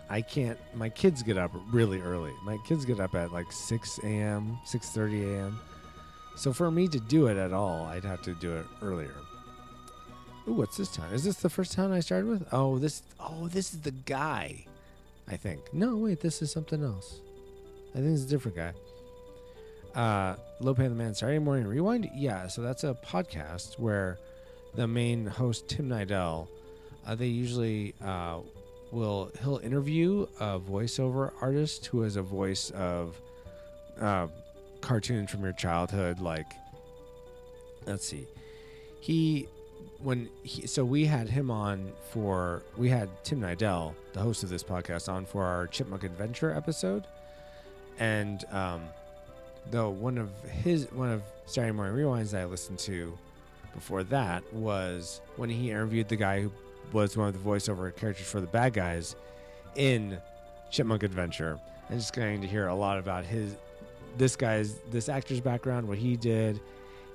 I can't. My kids get up really early. My kids get up at like 6 a.m., 6:30 a.m. So for me to do it at all, I'd have to do it earlier. Ooh, what's this town? Is this the first town I started with? Oh, this. Oh, this is the guy. I think. No, wait. This is something else. I think it's a different guy. Uh, Lopan the Man Saturday Morning Rewind. Yeah, so that's a podcast where the main host Tim Nidell. Uh, they usually uh, will he'll interview a voiceover artist who has a voice of uh, cartoons from your childhood. Like, let's see, he when he so we had him on for we had Tim Nidell, the host of this podcast, on for our Chipmunk Adventure episode, and um, though one of his one of Saturday Morning Rewinds that I listened to before that was when he interviewed the guy who was one of the voiceover characters for the bad guys in Chipmunk Adventure, and just getting to hear a lot about his this guy's this actor's background, what he did.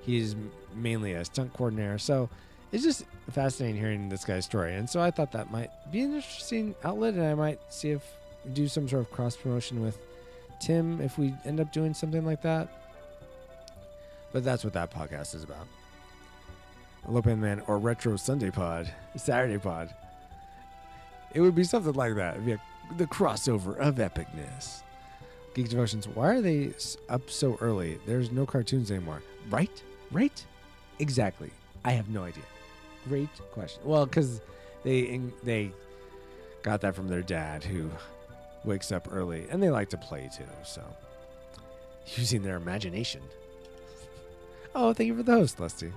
He's mainly a stunt coordinator, so it's just fascinating hearing this guy's story. And so I thought that might be an interesting outlet, and I might see if do some sort of cross promotion with Tim if we end up doing something like that. But that's what that podcast is about. Lopan Man or Retro Sunday Pod, Saturday Pod. It would be something like that. It'd be a, the crossover of epicness. Geek Devotions, why are they up so early? There's no cartoons anymore. Right? Right? Exactly. I have no idea. Great question. Well, because they they got that from their dad, who wakes up early, and they like to play too. So using their imagination. Oh, thank you for the host, Lesty.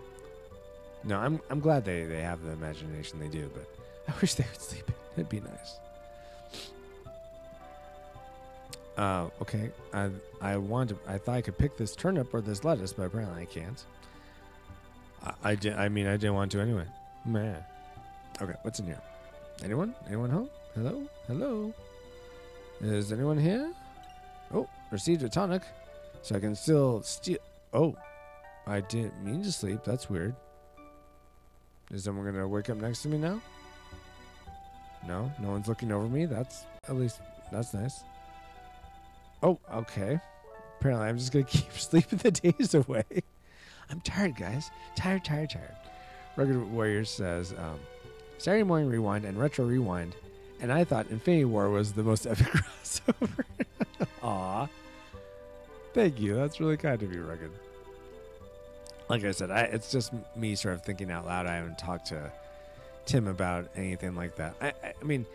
No, I'm I'm glad they they have the imagination they do, but I wish they would sleep. It'd be nice. Uh, okay. I I wanted I thought I could pick this turnip or this lettuce, but apparently I can't. I, I did. I mean, I didn't want to anyway. Man. Okay, what's in here? Anyone? Anyone home? Hello? Hello? Is anyone here? Oh, received a tonic, so I can still steal. Oh, I didn't mean to sleep. That's weird. Is someone gonna wake up next to me now? No, no one's looking over me. That's at least that's nice. Oh, okay. Apparently, I'm just gonna keep sleeping the days away. I'm tired, guys. Tired, tired, tired. Rugged Warriors says, um, Saturday morning rewind and retro rewind, and I thought Infinity War was the most epic crossover. Aw. Thank you. That's really kind of you, Rugged. Like I said, I, it's just me sort of thinking out loud. I haven't talked to Tim about anything like that. I, I, I mean,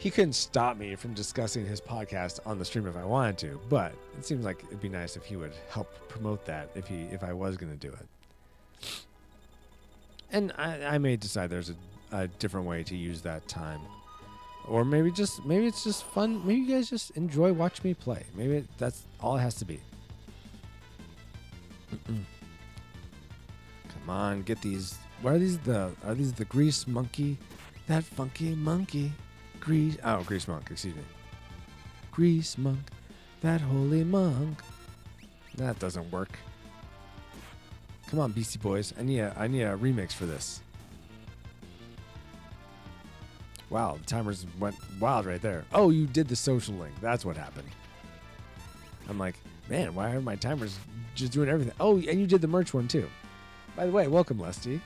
he couldn't stop me from discussing his podcast on the stream if I wanted to, but it seems like it'd be nice if he would help promote that if he if I was going to do it. And I, I may decide there's a, a different way to use that time, or maybe just maybe it's just fun. Maybe you guys just enjoy watching me play. Maybe that's all it has to be. Come on, get these. What are these? The are these the grease monkey? That funky monkey. Grease. Oh, grease monk. Excuse me. Grease monk. That holy monk. That doesn't work. Come on, Beastie Boys. I need a I need a remix for this. Wow, the timers went wild right there. Oh, you did the social link. That's what happened. I'm like, man, why are my timers just doing everything? Oh, and you did the merch one too. By the way, welcome, Lesty.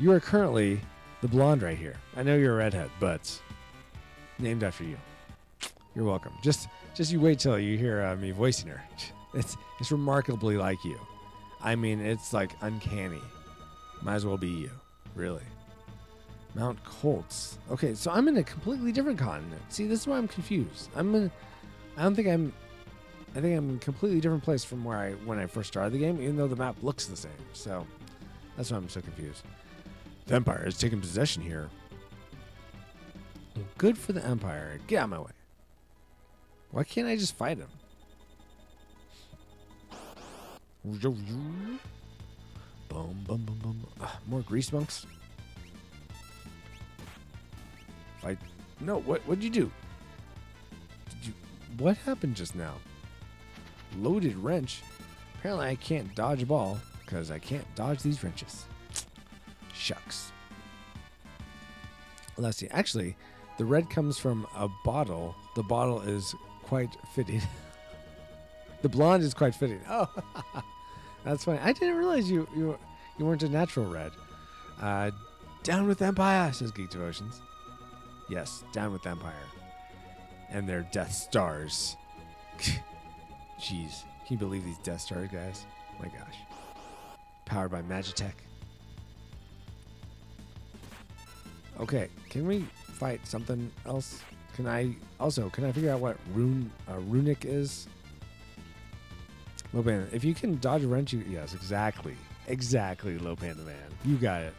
You are currently the blonde right here. I know you're a redhead, but named after you. You're welcome. Just just you wait till you hear uh, me voicing her. It's it's remarkably like you. I mean, it's like uncanny. Might as well be you, really. Mount Kolts. Okay, so I'm in a completely different continent. See, this is why I'm confused. I'm in. I don't think I'm. I think I'm in a completely different place from where I when I first started the game, even though the map looks the same. So that's why I'm so confused. The Empire has taken possession here. Good for the Empire. Get out of my way. Why can't I just fight him? Boom, boom, boom, boom. More grease monks. Fight. No, what? What'd you do? Did you? What happened just now? Loaded wrench. Apparently, I can't dodge a ball because I can't dodge these wrenches. Shucks. Let's see. Actually, the red comes from a bottle. The bottle is quite fitting. the blonde is quite fitting. Oh, that's funny. I didn't realize you you you weren't a natural red. Uh, down with Empire, says Geek Devotions. Yes, down with Empire. And their Death Stars. Jeez, can you believe these Death Stars, guys? My gosh. Powered by Magitech. Okay, can we fight something else? Can I also can I figure out what rune uh, runic is? Low Panda, if you can dodge a wrench, you yes, exactly, exactly. Low the Man, you got it.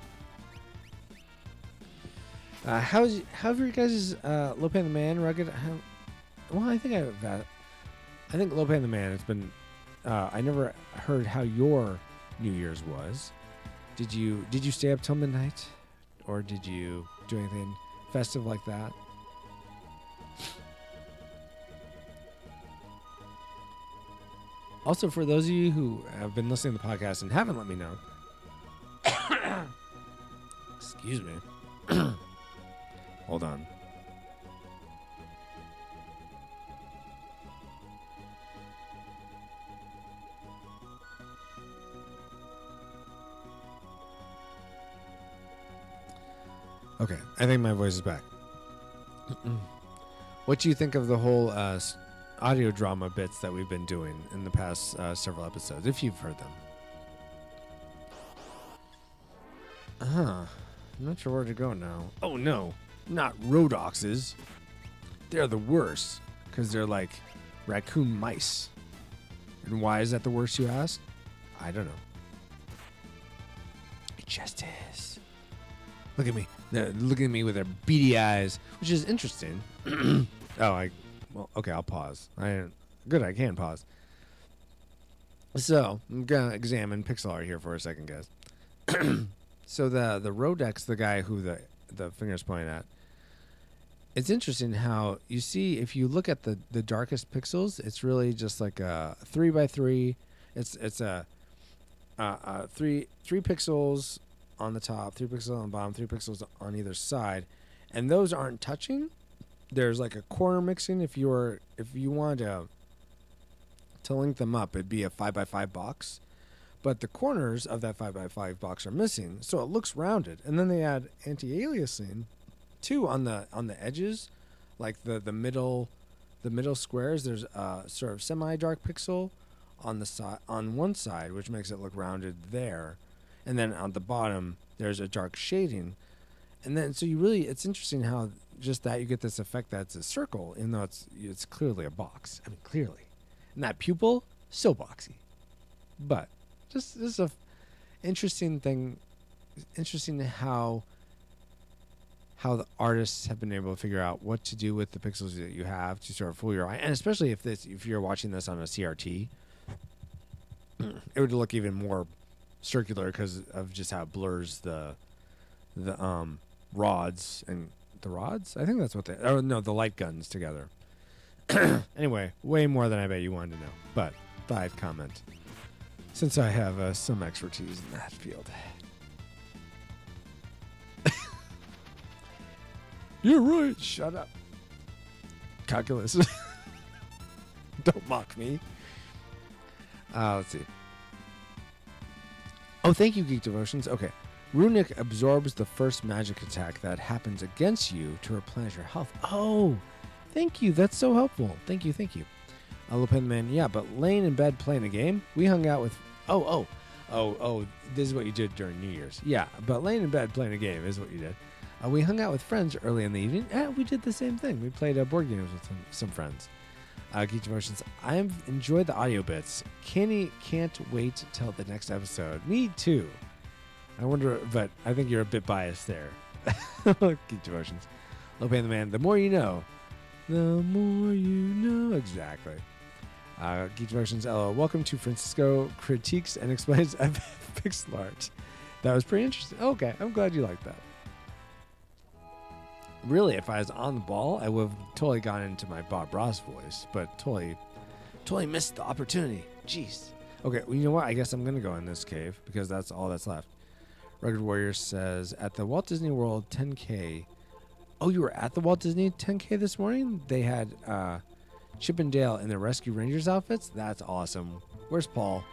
Uh, how's how have your guys' uh, Low the Man rugged? How, well, I think I've uh, I think Low the Man. It's been uh, I never heard how your New Year's was. Did you did you stay up till midnight, or did you do anything festive like that? Also, for those of you who have been listening to the podcast and haven't let me know, excuse me. Hold on. Okay, I think my voice is back. what do you think of the whole uh, audio drama bits that we've been doing in the past uh, several episodes, if you've heard them? Huh. I'm not sure where to go now. Oh no, not Rhodoxes. They're the worst because they're like raccoon mice. And why is that the worst, you ask? I don't know. It just is. Look at me. They're looking at me with their beady eyes, which is interesting. oh, I. Well, okay, I'll pause. I good. I can pause. So I'm gonna examine pixel art here for a second, guys. so the the Rhodox, the guy who the the finger's pointing at, it's interesting how you see if you look at the the darkest pixels, it's really just like a three by three. It's it's a, uh uh three three pixels on the top, three pixels on the bottom, three pixels on either side, and those aren't touching. There's like a corner mixing. If you're if you want to to link them up, it'd be a five by five box, but the corners of that five by five box are missing, so it looks rounded. And then they add anti-aliasing too on the on the edges, like the the middle the middle squares. There's a sort of semi dark pixel on the side on one side, which makes it look rounded there, and then on the bottom there's a dark shading, and then so you really it's interesting how just that you get this effect that's a circle, even though it's it's clearly a box. I mean clearly, and that pupil so boxy, but just this is a interesting thing, interesting how how the artists have been able to figure out what to do with the pixels that you have to sort of fool your eye, and especially if this if you're watching this on a CRT, it would look even more circular because of just how it blurs the the um rods and the rods. I think that's what they. Oh no, the light guns together. anyway, way more than I bet you wanted to know, but I'd comment since I have uh, some expertise in that field.
You're right.
Shut up. Calculus. Don't mock me. Uh, let's see. Oh, thank you, Geek Devotions. Okay. Runic absorbs the first magic attack that happens against you to replenish your health. Oh, thank you. That's so helpful. Thank you, thank you. Uh, Lupin Man, yeah, but laying in bed playing a game, we hung out with. Oh, oh, oh, oh, this is what you did during New Year's. Yeah, but laying in bed playing a game is what you did. Uh, we hung out with friends early in the evening. and we did the same thing. We played uh, board games with some, some friends. Uh, Geek Devotions, I've enjoyed the audio bits. Kenny can't wait till the next episode. Me too. I wonder, but I think you're a bit biased there. Geek Devotions. Lopan the Man, the more you know, the more you know. Exactly. Uh, Geek Devotions, LO. Welcome to Francisco Critiques and Explains Pixel Art. That was pretty interesting. Okay, I'm glad you liked that really, if I was on the ball, I would have totally gone into my Bob Ross voice, but totally, totally missed the opportunity. Jeez. Okay, well, you know what? I guess I'm gonna go in this cave because that's all that's left. Rugged Warrior says at the Walt Disney World 10K. Oh, you were at the Walt Disney 10K this morning? They had uh, Chip and Dale in their Rescue Rangers outfits. That's awesome. Where's Paul?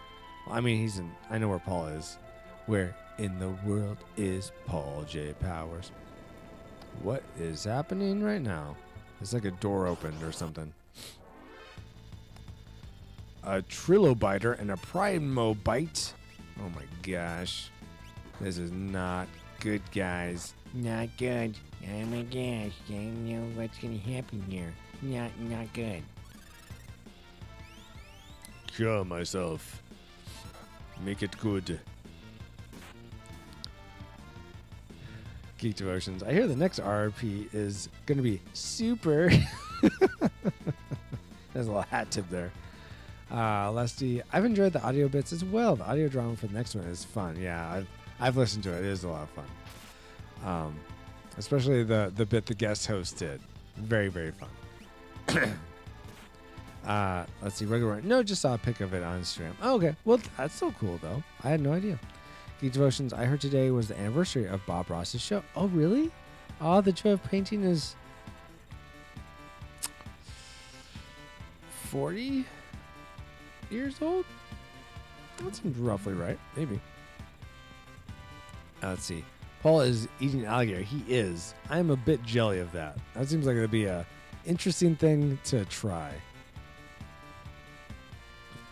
I mean, he's in. I know where Paul is. Where in the world is Paul J. Powers? What is happening right now? It's like a door opened or something. A trilobiter and a primobite. Oh my gosh. This is not good, guys.
Not good. Oh my gosh, I don't know what's gonna happen here. Not not good.
Cure myself. Make it good. Geek Devotions. I hear the next RP is going to be super. There's a little hat tip there. Uh, Lesty, I've enjoyed the audio bits as well. The audio drama for the next one is fun. Yeah, I've, I've listened to it. It is a lot of fun. Um, especially the, the bit the guest host did. Very, very fun. uh, let's see. Regular. No, just saw a pic of it on Instagram. Oh, okay. Well, that's so cool, though. I had no idea. Geek Devotions, I heard today was the anniversary of Bob Ross's show. Oh, really? Oh, the joy of painting is 40 years old? That seems roughly right. Maybe. Uh, let's see. Paul is eating alligator. He is. I'm a bit jelly of that. That seems like it'd be a interesting thing to try.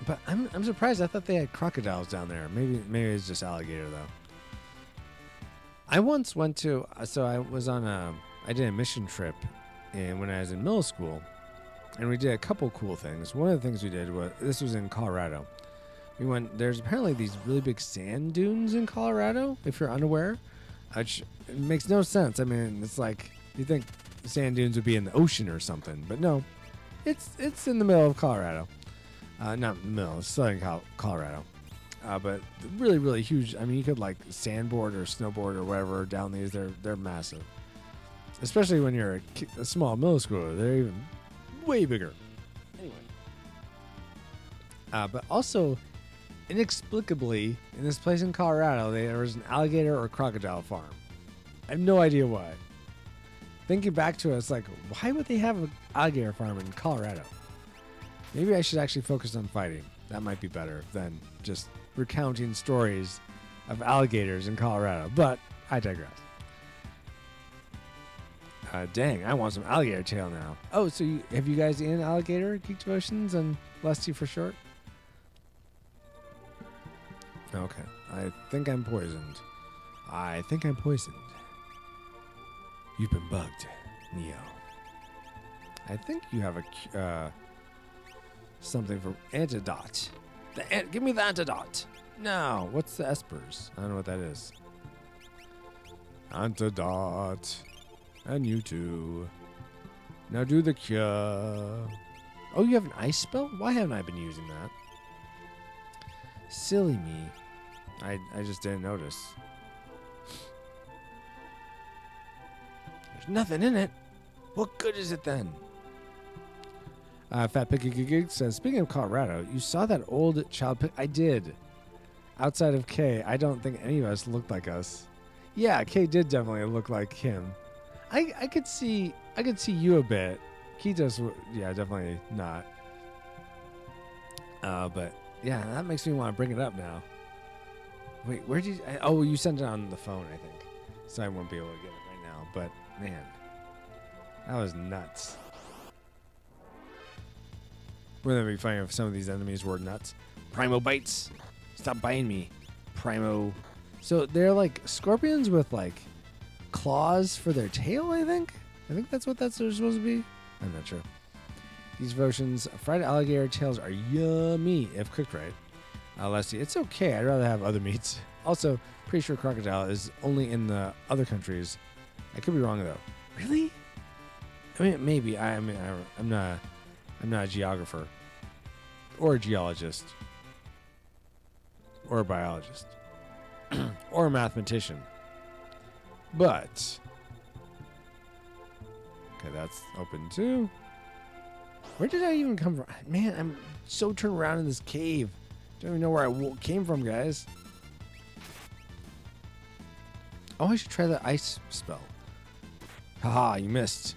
But I'm, I'm surprised. I thought they had crocodiles down there. Maybe maybe it's just alligator though. I once went to uh, so I was on a I did a mission trip, and when I was in middle school, and we did a couple cool things. One of the things we did was this was in Colorado. We went. There's apparently these really big sand dunes in Colorado. If you're unaware, which it makes no sense. I mean, it's like you think sand dunes would be in the ocean or something, but no, it's it's in the middle of Colorado. Uh, not no, Southern Col- Colorado. Uh, but really, really huge. I mean, you could like sandboard or snowboard or whatever down these. They're they're massive, especially when you're a, a small middle schooler. They're even way bigger. Anyway, uh, but also inexplicably in this place in Colorado, there was an alligator or crocodile farm. I have no idea why. thinking back to it, it's like, why would they have an alligator farm in Colorado? Maybe I should actually focus on fighting. That might be better than just recounting stories of alligators in Colorado. But I digress. Uh, dang, I want some alligator tail now. Oh, so you, have you guys in alligator geek devotions and Lusty for short? Okay, I think I'm poisoned. I think I'm poisoned. You've been bugged, Neo. I think you have a uh, something from antidote. The an- give me the antidote. No, what's the espers? I don't know what that is. Antidote. And you too. Now do the cure. Oh, you have an ice spell? Why haven't I been using that? Silly me. I, I just didn't notice. There's nothing in it. What good is it then? Uh, Fat Picky Gig says, speaking of Colorado, you saw that old child pic. I did. Outside of Kay, I don't think any of us looked like us. Yeah, Kay did definitely look like him. I I could see I could see you a bit. Kitos, yeah, definitely not. Uh, but yeah, that makes me want to bring it up now. Wait, where did you? Oh, you sent it on the phone, I think. So I won't be able to get it right now. But man, that was nuts. Wouldn't it be funny if some of these enemies were nuts? Primo bites. Stop biting me. Primo. So they're like scorpions with like claws for their tail, I think. I think that's what that's supposed to be. I'm not sure. These versions, fried alligator tails are yummy if cooked right. Uh, Leslie, it's okay. I'd rather have other meats. Also, pretty sure crocodile is only in the other countries. I could be wrong though. Really? I mean, maybe. I, I mean, I, I'm not. I'm not a geographer, or a geologist, or a biologist, or a mathematician. But okay, that's open too. Where did I even come from? Man, I'm so turned around in this cave. Don't even know where I came from, guys. Oh, I should try the ice spell. Haha, you missed.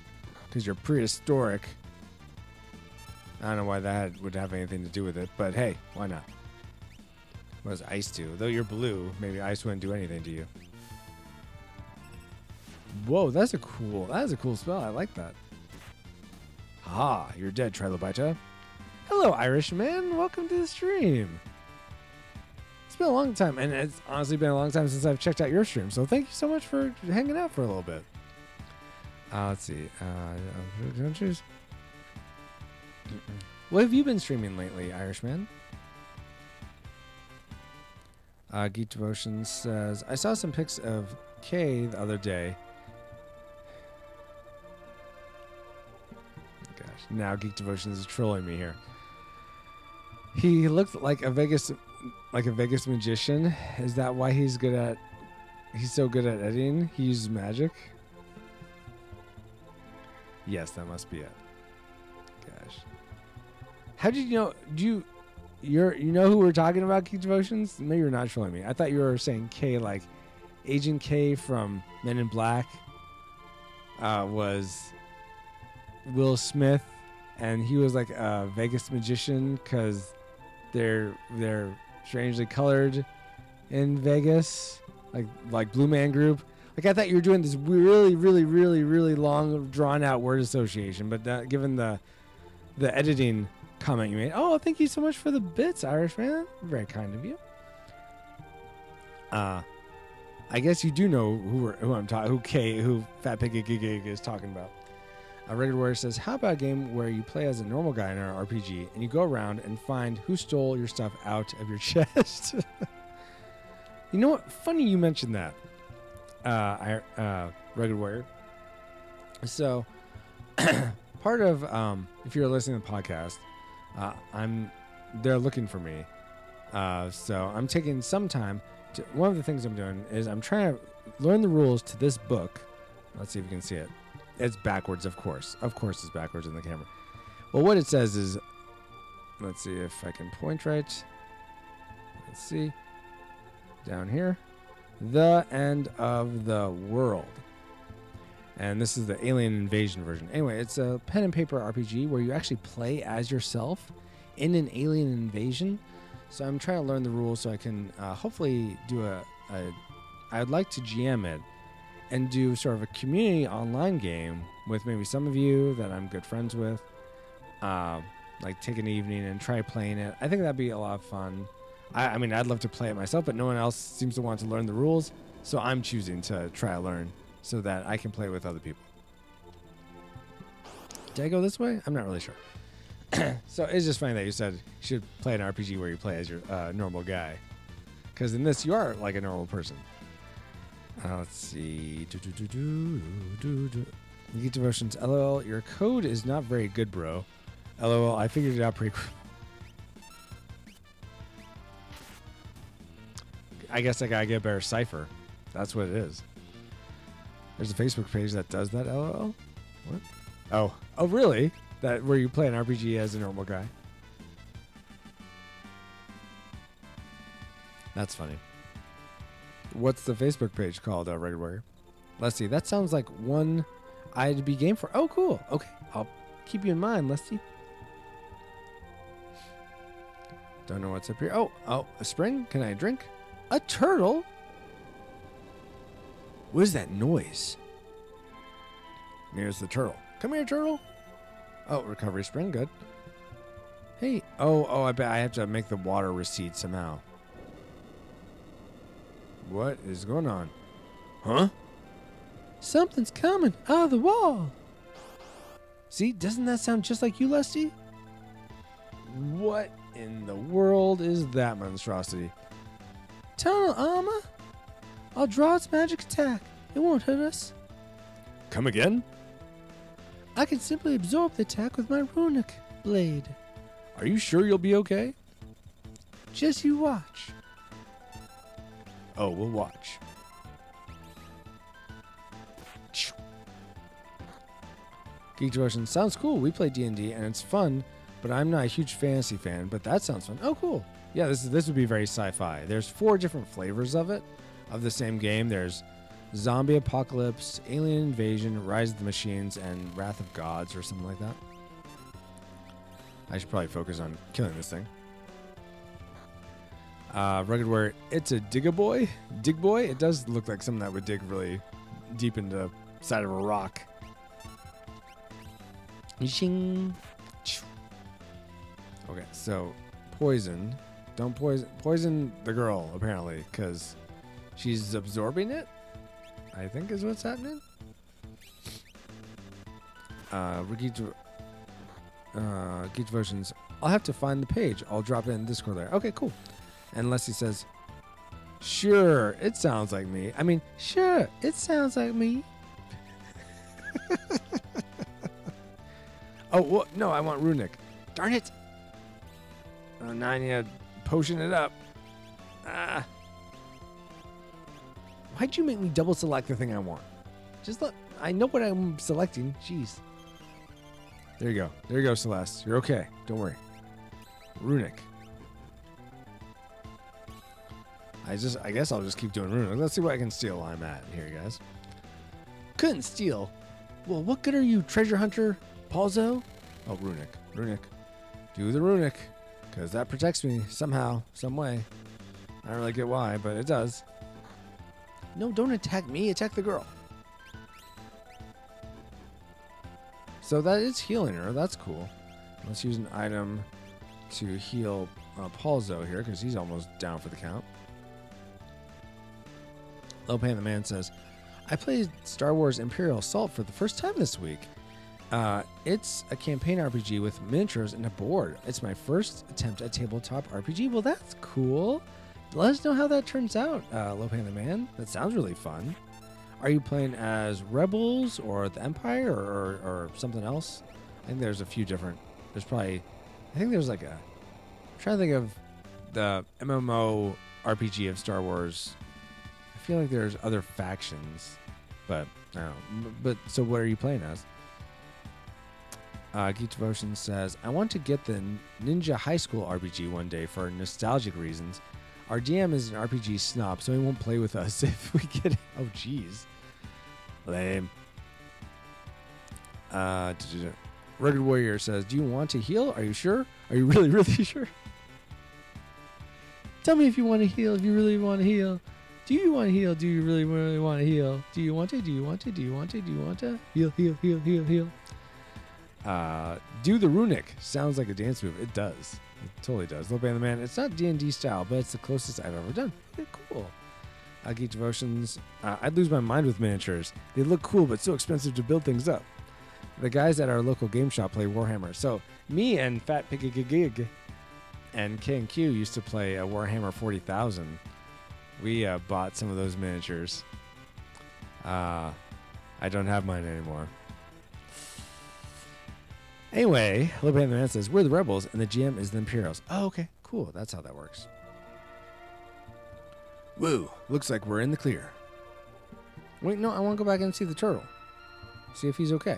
Because you're prehistoric. I don't know why that would have anything to do with it, but hey, why not? What does ice do? Though you're blue, maybe ice wouldn't do anything to you. Whoa, that's a cool. That is a cool spell. I like that. Ah, you're dead, Trilobita. Hello, Irishman. Welcome to the stream. It's been a long time, and it's honestly been a long time since I've checked out your stream. So thank you so much for hanging out for a little bit. Uh, let's see. Uh, countries. What have you been streaming lately, Irishman? Uh, Geek Devotion says, I saw some pics of Kay the other day. Gosh, now Geek Devotion is trolling me here. He looked like a Vegas, like a Vegas magician. Is that why he's good at? He's so good at editing. He uses magic. Yes, that must be it. Gosh, how did you know? Do you? You're you know who we're talking about, Geek Devotions? Maybe you're not showing me. I thought you were saying K like Agent K from Men in Black uh, was Will Smith, and he was like a Vegas magician because they're they're strangely colored in Vegas, like like Blue Man Group. Like I thought you were doing this really, really, really, really long, drawn out word association, but that, given the the editing comment you made, oh, thank you so much for the bits, Irish man. Very kind of you. Uh, I guess you do know who who I'm talking, who K, who Fat Piggy Gig is talking about. A regular warrior says, "How about a game where you play as a normal guy in an RPG and you go around and find who stole your stuff out of your chest?" you know what? Funny you mentioned that. Uh, I, uh, regular warrior. So, part of um, if you're listening to the podcast, uh, I'm they're looking for me. Uh, so I'm taking some time. To, one of the things I'm doing is I'm trying to learn the rules to this book. Let's see if you can see it. It's backwards, of course. Of course, it's backwards in the camera. Well, what it says is, let's see if I can point right. Let's see. Down here. The end of the world. And this is the Alien Invasion version. Anyway, it's a pen and paper RPG where you actually play as yourself in an alien invasion. So I'm trying to learn the rules so I can uh, hopefully do a, a. I'd like to GM it and do sort of a community online game with maybe some of you that I'm good friends with. Uh, like take an evening and try playing it. I think that'd be a lot of fun. I, I mean, I'd love to play it myself, but no one else seems to want to learn the rules. So I'm choosing to try to learn so that I can play with other people. Did I go this way? I'm not really sure. so it's just funny that you said you should play an RPG where you play as your uh, normal guy. Because in this, you are like a normal person. Uh, let's see. Do, do, do, do, do. You get devotions. LOL, your code is not very good, bro. LOL, I figured it out pretty quick. I guess I gotta get a better cipher. That's what it is. There's a Facebook page that does that. LOL. What? Oh, oh, really? That where you play an RPG as a normal guy. That's funny. What's the Facebook page called, uh, Rugged Warrior? Let's see. That sounds like one I'd be game for. Oh, cool. Okay, I'll keep you in mind, Leslie. Don't know what's up here. Oh, oh, a spring? Can I drink? A turtle? What is that noise? Here's the turtle. Come here, turtle. Oh, recovery spring, good. Hey, oh, oh, I bet I have to make the water recede somehow. What is going on? Huh? Something's coming out of the wall. See, doesn't that sound just like you, Lesty? What in the world is that monstrosity? Tunnel armor? I'll draw its magic attack. It won't hurt us. Come again? I can simply absorb the attack with my runic blade. Are you sure you'll be okay? Just you watch. Oh, we'll watch. Geek Devotion sounds cool. We play D and D, and it's fun. But I'm not a huge fantasy fan. But that sounds fun. Oh, cool. Yeah, this is, this would be very sci-fi. There's four different flavors of it, of the same game. There's zombie apocalypse, alien invasion, rise of the machines, and wrath of gods, or something like that. I should probably focus on killing this thing. Uh, rugged where it's a digga boy, dig boy. It does look like something that would dig really deep into the side of a rock. Shing. Okay, so poison. Don't poison poison the girl apparently because she's absorbing it. I think is what's happening. Uh, Ricky, uh, Geek Devotions. I'll have to find the page. I'll drop it in Discord there. Okay, cool. And Leslie says, Sure, it sounds like me. I mean, sure, it sounds like me. oh, well, no, I want Runic. Darn it. Need to potion it up. Ah. Why'd you make me double select the thing I want? Just let. I know what I'm selecting. Jeez. There you go. There you go, Celeste. You're okay. Don't worry. Runic. I just, I guess I'll just keep doing runic. Let's see what I can steal while I'm at here, guys. Couldn't steal. Well, what good are you, treasure hunter, Palzo? Oh, runic, runic. Do the runic, because that protects me somehow, some way. I don't really get why, but it does. No, don't attack me. Attack the girl. So that is healing her. That's cool. Let's use an item to heal uh, Palzo here, because he's almost down for the count. Lopan the Man says, I played Star Wars Imperial Assault for the first time this week. Uh, it's a campaign RPG with miniatures and a board. It's my first attempt at tabletop RPG. Well, that's cool. Let us know how that turns out, uh, Lopan the Man. That sounds really fun. Are you playing as Rebels or the Empire or, or, or something else? I think there's a few different. There's probably, I think there's like a. I'm trying to think of the MMO RPG of Star Wars I feel like there's other factions, but I don't know. But so, what are you playing as? Uh, Geek Devotion says, "I want to get the Ninja High School RPG one day for nostalgic reasons. Our DM is an RPG snob, so he won't play with us if we get. Oh, jeez, lame. Uh. Rugged Warrior says, Do you want to heal? Are you sure? Are you really, really sure? Tell me if you want to heal, if you really want to heal. Do you want to heal? Do you really, really want to heal? Do you want to? Do you want to? Do you want to? Do you want to? Heal, heal, heal, heal, heal. Uh, do the runic. Sounds like a dance move. It does. It totally does. Little Band of the Man. It's not D&D style, but it's the closest I've ever done. Okay, cool. I Geek Devotions. Uh, I'd lose my mind with miniatures. They look cool, but so expensive to build things up. The guys at our local game shop play Warhammer. So me and Fat Piggy Gig and K and Q used to play a Warhammer 40,000. We uh, bought some of those miniatures. Uh, I don't have mine anymore. Anyway, Little the Man says, We're the rebels, and the GM is the Imperials. Oh, okay, cool. That's how that works. Woo, looks like we're in the clear. Wait, no, I want to go back and see the turtle. See if he's okay.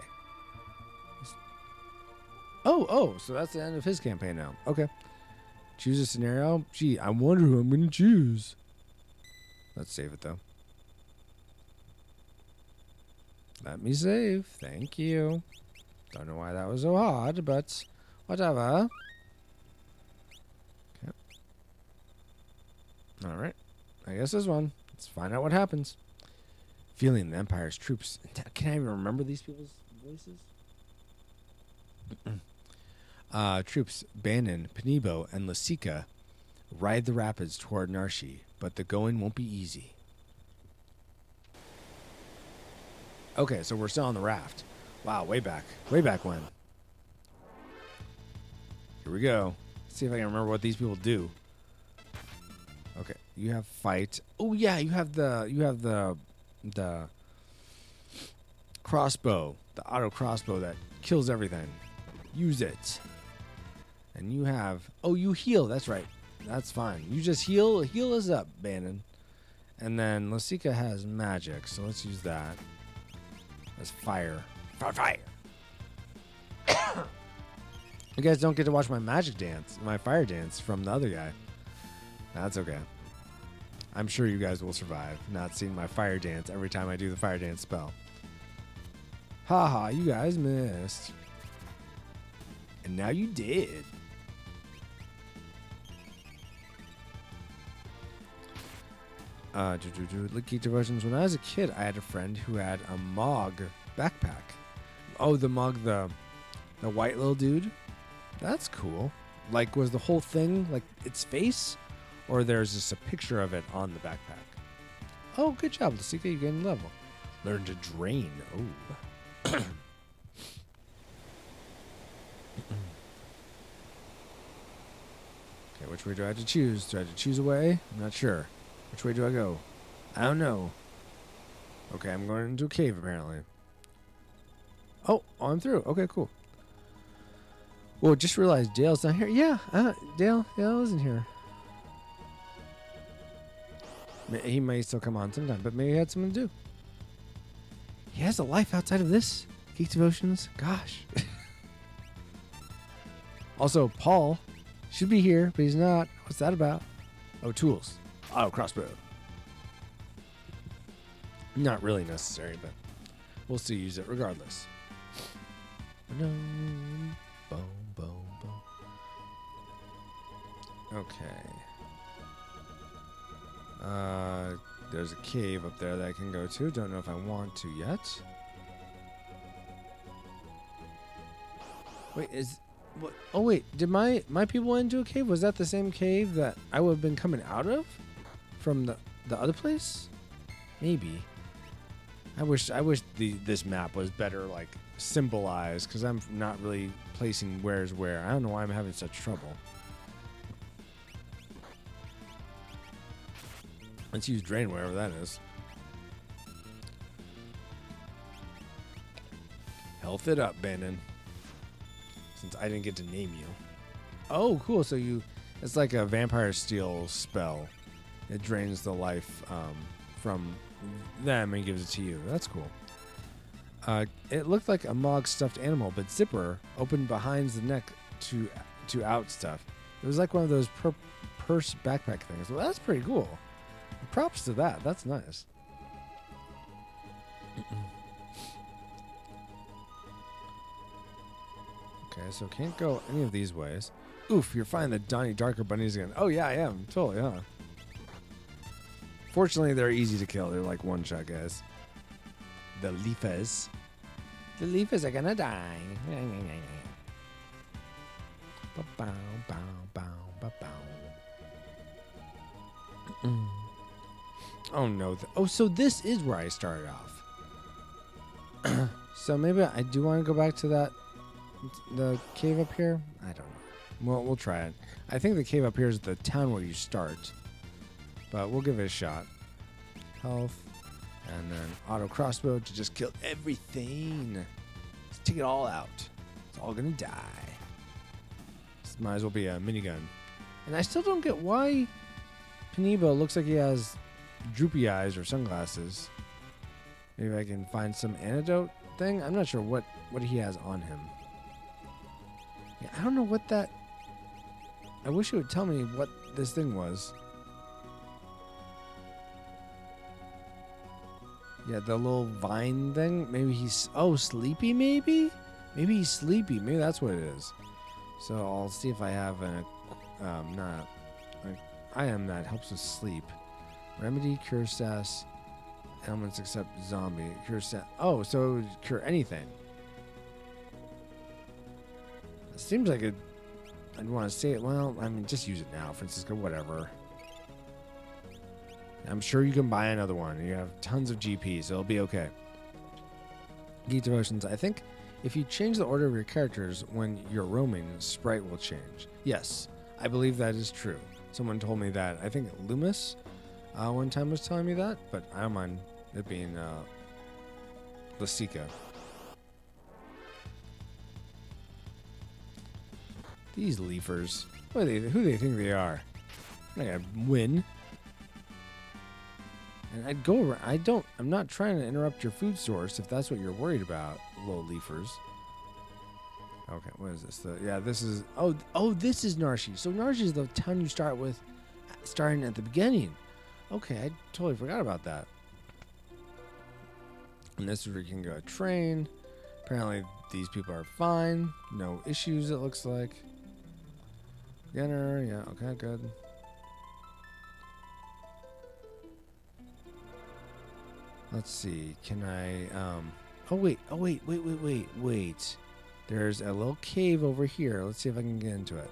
Oh, oh, so that's the end of his campaign now. Okay. Choose a scenario. Gee, I wonder who I'm going to choose. Let's save it, though. Let me save. Thank you. Don't know why that was so hard, but whatever. Okay. All right. I guess this one. Let's find out what happens. Feeling the Empire's troops. Can I even remember these people's voices? uh, troops Bannon, Penibo, and Lesica ride the rapids toward Narshe, but the going won't be easy. Okay, so we're still on the raft. Wow, way back. Way back when. Here we go. Let's see if I can remember what these people do. Okay, you have fight. Oh yeah, you have the you have the the crossbow, the auto crossbow that kills everything. Use it. And you have oh you heal. That's right. That's fine. You just heal. Heal us up, Bannon. And then Lesica has magic, so let's use that. As fire. Fire, fire. you guys don't get to watch my magic dance, my fire dance from the other guy. That's okay. I'm sure you guys will survive not seeing my fire dance every time I do the fire dance spell. Haha, you guys missed. And now you did. Uh, do, do, do, Geek Devotions. When I was a kid, I had a friend who had a Mog backpack. Oh, the mug, the the white little dude. That's cool. Like, was the whole thing like its face, or there's just a picture of it on the backpack? Oh, good job, Lesica. You're getting level. Learn to drain. Oh. okay, which way do I have to choose? Do I have to choose a way? I'm not sure. Which way do I go? I don't know. Okay, I'm going into a cave apparently. Oh, I'm through. Okay, cool. Well, just realized Dale's not here. Yeah, uh, Dale, Dale isn't here. He may still come on sometime, but maybe he had something to do. He has a life outside of this. Geek Devotions. Gosh. also, Paul should be here, but he's not. What's that about? Oh, tools. Oh, crossbow. Not really necessary, but we'll still use it regardless. Boom, boom, boom. Okay. Uh, there's a cave up there that I can go to. Don't know if I want to yet. Wait, is what? Oh wait, did my my people went into a cave? Was that the same cave that I would have been coming out of from the the other place? Maybe. I wish I wish the this map was better like symbolized because I'm not really placing where's where. I don't know why I'm having such trouble. Let's use drain wherever that is. Health it up, Bannon. Since I didn't get to name you. Oh, cool. So you, it's like a vampire steal spell. It drains the life um, from them and gives it to you. That's cool. Uh, it looked like a Mog stuffed animal, but zipper opened behind the neck to to out stuff. It was like one of those per- purse backpack things. Well, that's pretty cool. Props to that. That's nice. Okay, so can't go any of these ways. Oof, you're finding the Donnie Darko bunnies again. Oh yeah, I am. Totally, huh? Fortunately, they're easy to kill. They're like one shot guys. The leafers. The leafers are gonna die. Bow, bow, ba-bow. Mm. Oh no. th- Oh, so this is where I started off. so maybe I do want to go back to that the cave up here. I don't know. Well, we'll try it. I think the cave up here is the town where you start, but we'll give it a shot. Health, and then auto crossbow to just kill everything. Take it all out. It's all gonna die. This might as well be a minigun. And I still don't get why Penibo looks like he has droopy eyes or sunglasses. Maybe I can find some antidote thing. I'm not sure what what he has on him. Yeah, I don't know what that. I wish it would tell me what this thing was. Yeah, the little vine thing. Maybe he's oh sleepy. Maybe, maybe he's sleepy. Maybe that's what it is. So I'll see if I have an um not I am that helps with sleep. Remedy, cure stas, elements except zombie. Cure stas. Oh, so it would cure anything. It seems like it. I'd want to say it. Well, I mean, just use it now, Francisco. Whatever. I'm sure you can buy another one. You have tons of GP, so it'll be okay. Geek Devotions. I think if you change the order of your characters when you're roaming, sprite will change. Yes, I believe that is true. Someone told me that. I think Loomis uh, one time was telling me that, but I don't mind it being uh, Lesica. These leafers. Are they, who do they think they are? They're not gonna win. And I'd go around. I don't. I'm not trying to interrupt your food source if that's what you're worried about, little leafers. Okay, what is this? The, yeah, this is. Oh, oh, this is Narshe. So Narshe is the town you start with, starting at the beginning. Okay, I totally forgot about that. And this is where you can go train. Apparently, these people are fine. No issues, it looks like. Gunner, yeah, okay, good. Let's see. Can I um Oh wait, oh wait, wait, wait, wait, wait. There's a little cave over here. Let's see if I can get into it.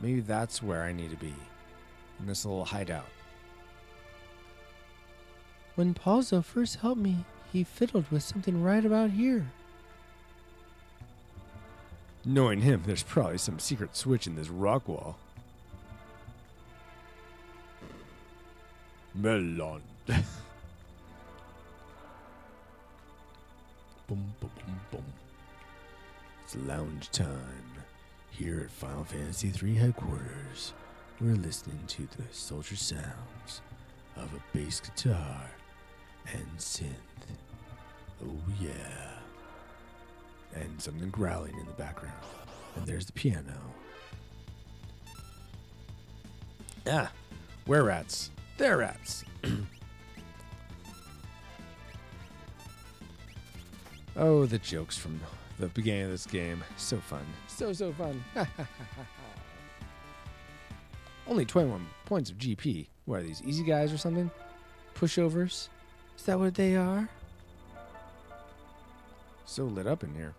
Maybe that's where I need to be. In this little hideout. When Palzo first helped me, he fiddled with something right about here. Knowing him, there's probably some secret switch in this rock wall. Melon. It's lounge time. Here at Final Fantasy III headquarters, we're listening to the sultry sounds of a bass guitar and synth. Oh, yeah. And something growling in the background. And there's the piano. Ah, where rats? They're rats. oh, the jokes from the beginning of this game. So fun. So, so fun. Only 21 points of GP. What are these, easy guys or something? Pushovers? Is that what they are? So lit up in here.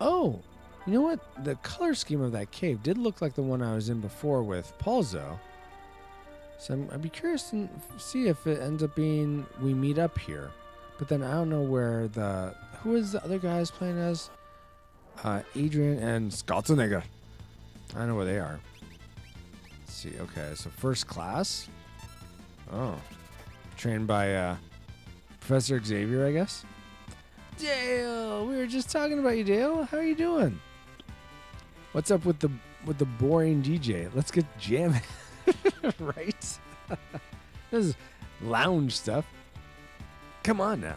Oh, you know what? The color scheme of that cave did look like the one I was in before with Palzo. So I'm, I'd be curious to see if it ends up being we meet up here. But then I don't know where the who is the other guys playing as? Uh, Adrian and Schwarzenegger. I don't know where they are. Let's see. Okay, so first class. Oh, trained by uh, Professor Xavier, I guess. Dale, we were just talking about you, Dale. How are you doing? What's up with the with the boring DJ? Let's get jamming, right? this is lounge stuff. Come on now.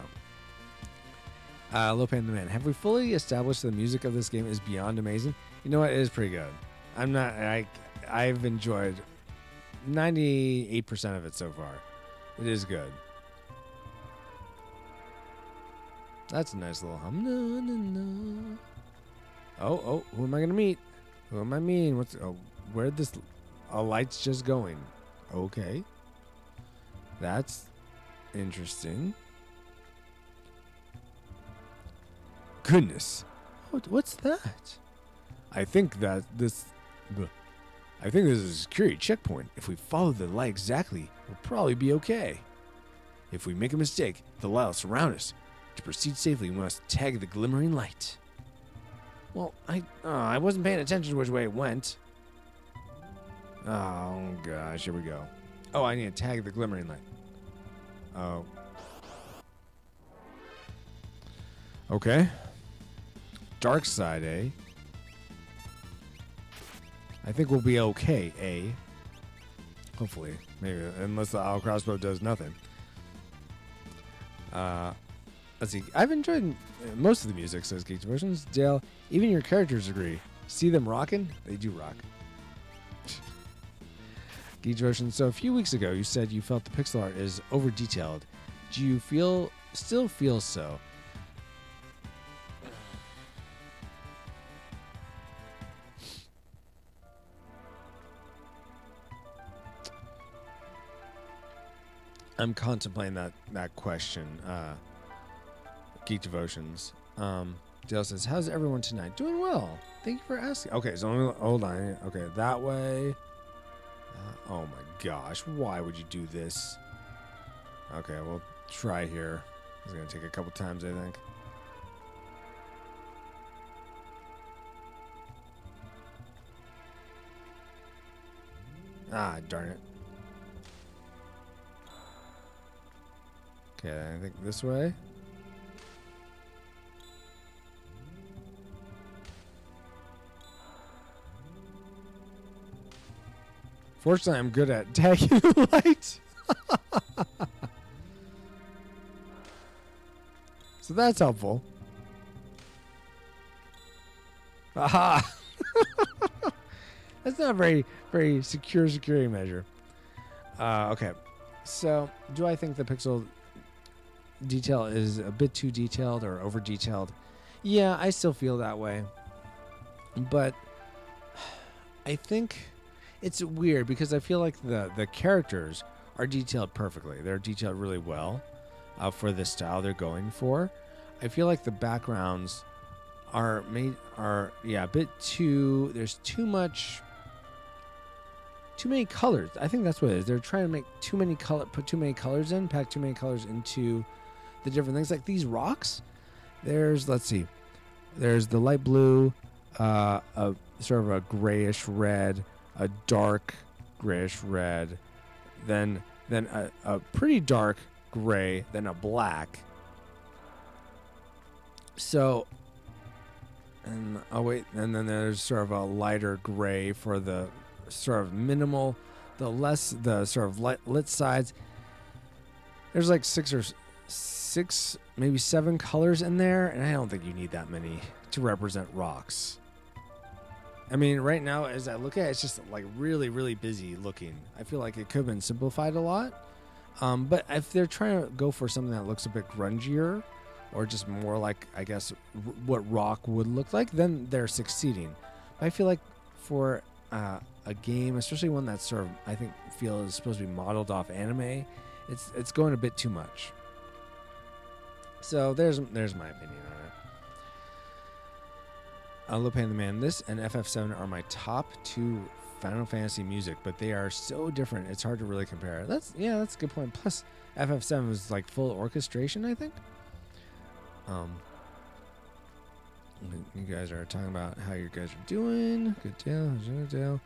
Uh, Lopan the Man. Have we fully established the music of this game is beyond amazing? You know what? It is pretty good. I'm not. I I've enjoyed 98% of it so far. It is good. That's a nice little hum. Na, na, na. Oh, oh, who am I gonna meet? Who am I meeting? What's oh, where this a light's just going? Okay, that's interesting. Goodness, what, what's that? I think that this. I think this is a security checkpoint. If we follow the light exactly, we'll probably be okay. If we make a mistake, the light will surround us. To proceed safely, we must tag the glimmering light. Well, I uh, I wasn't paying attention to which way it went. Oh gosh, here we go. Oh, I need to tag the glimmering light. Oh. Okay. Dark side, eh? I think we'll be okay, eh? Hopefully. Maybe. Unless the owl crossbow does nothing. Uh, let's see. I've enjoyed most of the music, says Geek Devotions. Dale, even your characters agree. See them rocking? They do rock. Geek Devotions. So a few weeks ago, you said you felt the pixel art is over detailed. Do you feel still feel so? I'm contemplating that that question. Uh, Geek devotions. Um, Dale says, "How's everyone tonight? Doing well. Thank you for asking." Okay, so hold on. Okay, that way. Uh, oh my gosh, why would you do this? Okay, we'll try here. It's gonna take a couple times, I think. Ah, darn it. Okay, I think this way. Fortunately, I'm good at tagging the light. so that's helpful. Aha! that's not a very, very secure security measure. Uh, okay. So, do I think the pixel detail is a bit too detailed or over detailed? Yeah, I still feel that way. But I think it's weird because I feel like the the characters are detailed perfectly. They're detailed really well uh, for the style they're going for. I feel like the backgrounds are made are yeah a bit too. There's too much. Too many colors. I think that's what it is. They're trying to make too many color, put too many colors in, pack too many colors into the different things. Like these rocks, there's let's see, there's the light blue, uh, a sort of a grayish red, a dark grayish red, then then a, a pretty dark gray, then a black. So, and oh wait, and then there's sort of a lighter gray for the sort of minimal, the less the sort of light, lit sides. There's like six or six, maybe seven colors in there, and I don't think you need that many to represent rocks. I mean, right now, as I look at it, it's just like really, really busy looking. I feel like it could have been simplified a lot. Um, but if they're trying to go for something that looks a bit grungier or just more like, I guess, r- what rock would look like, then they're succeeding. But I feel like for uh, a game, especially one that's sort of, I think, feel is supposed to be modeled off anime, it's it's going a bit too much. So there's there's my opinion on Lopan the Man, this and FF7 are my top two Final Fantasy music, but they are so different. It's hard to really compare. That's yeah, that's a good point. Plus, FF7 was like full orchestration, I think. Um, you guys are talking about how you guys are doing. Good deal, good deal.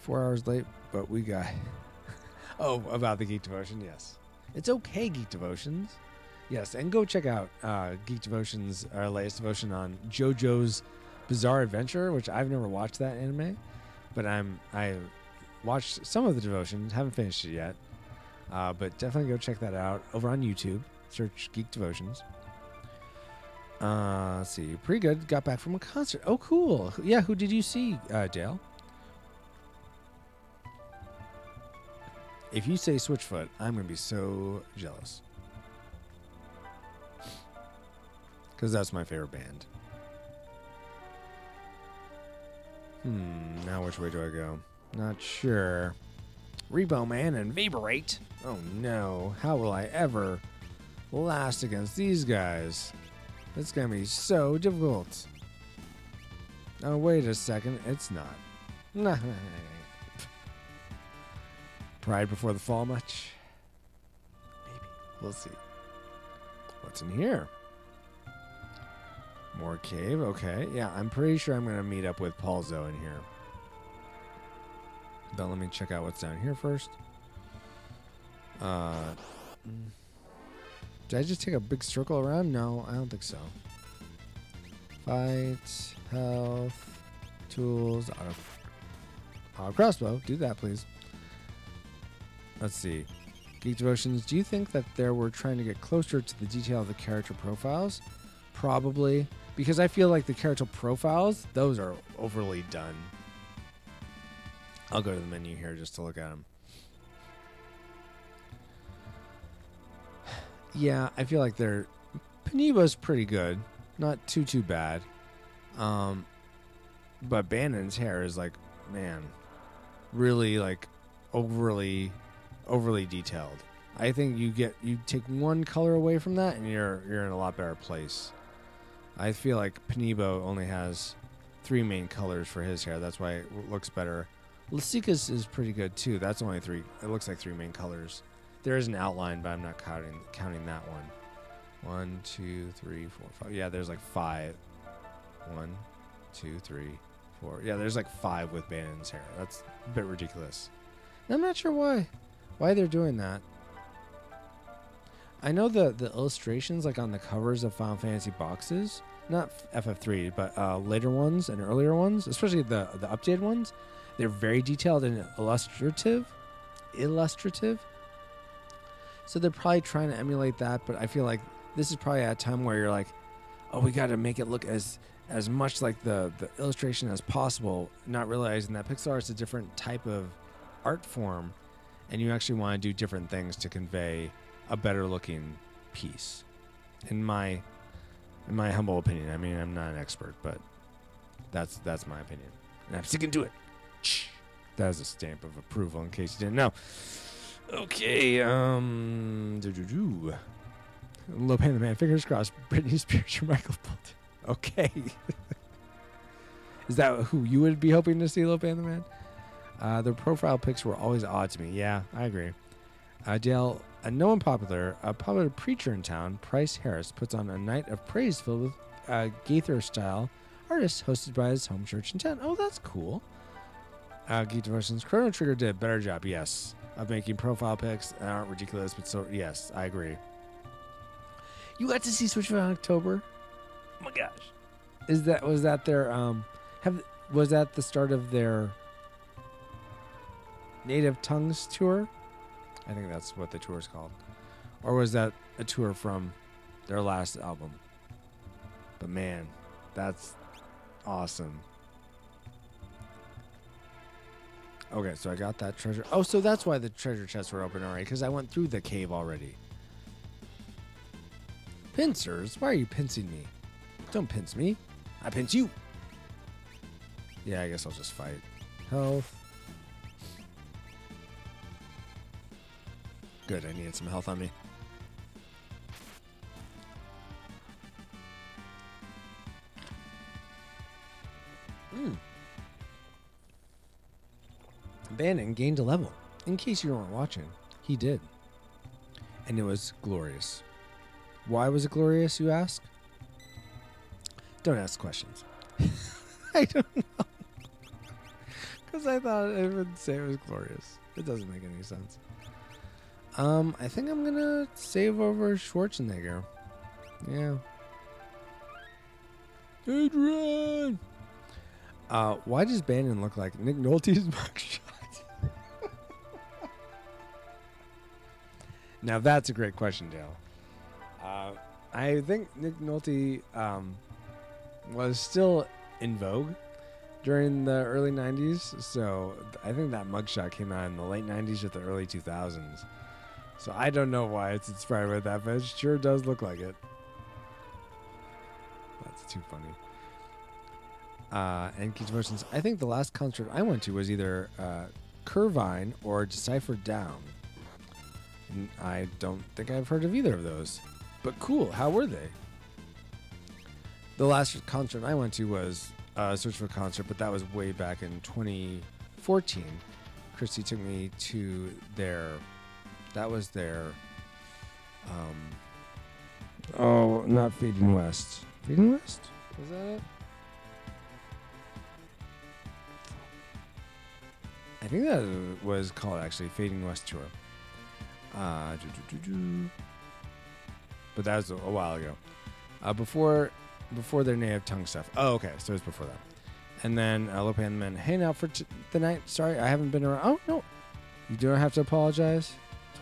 Four hours late, but we got. oh, about the Geek Devotion, yes. It's okay, Geek Devotions. Yes, and go check out uh, Geek Devotions, our latest devotion on JoJo's Bizarre Adventure, which I've never watched that anime, but I'm I watched some of the devotions, haven't finished it yet, uh, but definitely go check that out over on YouTube. Search Geek Devotions. Uh, let's see, pretty good. Got back from a concert. Oh, cool. Yeah, who did you see, uh, Dale? If you say Switchfoot, I'm gonna be so jealous. because that's my favorite band. Hmm, now which way do I go? Not sure. Repo Man and Vaporite. Oh no, how will I ever last against these guys? It's gonna be so difficult. Oh, wait a second, it's not. Pride before the fall much? Maybe. We'll see. What's in here? More cave, okay. Yeah, I'm pretty sure I'm gonna meet up with Palzo in here. But let me check out what's down here first. Uh, did I just take a big circle around? No, I don't think so. Fight, health, tools, auto, auto crossbow. Do that, please. Let's see. Geek Devotions, do you think that they were trying to get closer to the detail of the character profiles? Probably. Because I feel like the character profiles, those are overly done. I'll go to the menu here just to look at them. Yeah, I feel like they're Paniba's pretty good, not too too bad. Um, but Bandon's hair is like, man, really like overly overly detailed. I think you get you take one color away from that and you're you're in a lot better place. I feel like Panibo only has three main colors for his hair. That's why it looks better. Lesica's is pretty good too. That's only three. It looks like three main colors. There is an outline, but I'm not counting counting that one. One, two, three, four, five. Yeah, there's like five. One, two, three, four. Yeah, there's like five with Bandon's hair. That's a bit ridiculous. I'm not sure why. Why they're doing that. I know the the illustrations like on the covers of Final Fantasy boxes, not FF3, but uh, later ones and earlier ones, especially the the updated ones, they're very detailed and illustrative. Illustrative. So they're probably trying to emulate that, but I feel like this is probably at a time where you're like, oh, we got to make it look as as much like the the illustration as possible, not realizing that pixel art is a different type of art form, and you actually want to do different things to convey a better looking piece. In my in my humble opinion, I mean, I'm not an expert, but that's that's my opinion, and I'm sticking to it. That is a stamp of approval, in case you didn't know. Okay, um, doo-doo-doo. Lopan the Man, fingers crossed. Britney Spears or Michael Bolton. Okay. Is that who you would be hoping to see, Low the Man? Uh, their profile pics were always odd to me. Yeah, I agree. Uh, Dale, a no popular, a popular preacher in town, Price Harris, puts on a night of praise filled with uh, Gaither style artists hosted by his home church in town. Oh, that's cool. Uh, Geek Devotions, Chrono Trigger did a better job, yes, of making profile pics that aren't ridiculous, but so, yes, I agree. You got to see Switchfoot in October? Oh my gosh. Is that, was that their, um, have, was that the start of their Native Tongues tour? I think that's what the tour is called. Or was that a tour from their last album? But man, that's awesome. Okay, so I got that treasure. Oh, so that's why the treasure chests were open already, because I went through the cave already. Pincers? Why are you pincing me? Don't pinch me. I pinch you. Yeah, I guess I'll just fight. Health. Good, I needed some health on me. Hmm. Bannon gained a level. In case you weren't watching, he did. And it was glorious. Why was it glorious, you ask? Don't ask questions. I don't know. Because I thought I would say it was glorious. It doesn't make any sense. Um, I think I'm gonna save over Schwarzenegger. Yeah. Adrian. Uh, why does Bannon look like Nick Nolte's mugshot? now that's a great question, Dale. Uh, I think Nick Nolte um, was still in vogue during the early 90s. So I think that mugshot came out in the late 90s or the early 2000s. So I don't know why it's inspired by that, but it sure does look like it. That's too funny. Uh, and Geek Devotions. I think the last concert I went to was either uh, Curvine or Deciphered Down. And I don't think I've heard of either of those. But cool. How were they? The last concert I went to was uh, Switchfoot Concert, but that was way back in 2014. Christy took me to their. That was their. Um, oh, not Fading West. Fading West? Was that it? I think that was called actually Fading West Tour. Uh, doo, doo, doo, doo. But that was a, a while ago. Uh, before before their native tongue stuff. Oh, okay. So it was before that. And then uh, Lopan the Man hang out for t- the night. Sorry, I haven't been around. Oh, no. You don't have to apologize.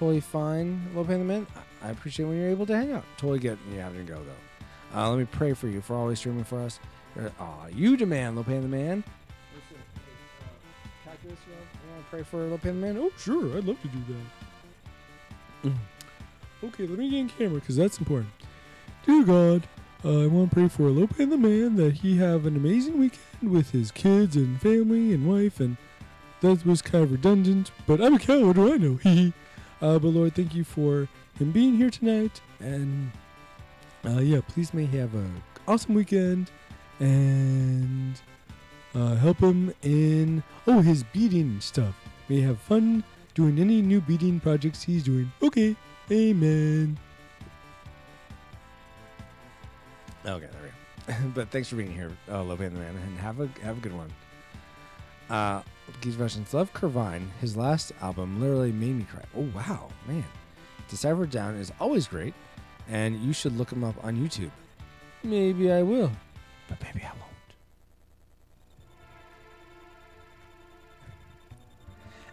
Totally fine, Lopan the Man. I appreciate when you're able to hang out. Totally get you having to go, though. Uh, let me pray for you for always streaming for us. Aw, you demand, Lopan the Man. Listen, uh, Calculus, you want to pray for Lopan the Man?
Oh, sure. I'd love to do that. Okay, let me get in camera because that's important. Dear God, uh, I want to pray for Lopan the man that he have an amazing weekend with his kids and family and wife. And that was kind of redundant, but I'm a cow. What do I know? Hee uh, But Lord, thank you for him being here tonight. And uh, yeah, please may he have a awesome weekend and uh, help him in oh his beading stuff. May have fun doing any new beading projects he's doing. Okay, amen.
Okay, there we go. but thanks for being here, uh, Lopan the Man, and have a have a good one. Uh, Geese Russians love Curvine. His last album literally made me cry. Oh wow, man! Decyfer Down is always great, and you should look him up on YouTube. Maybe I will, but maybe I won't.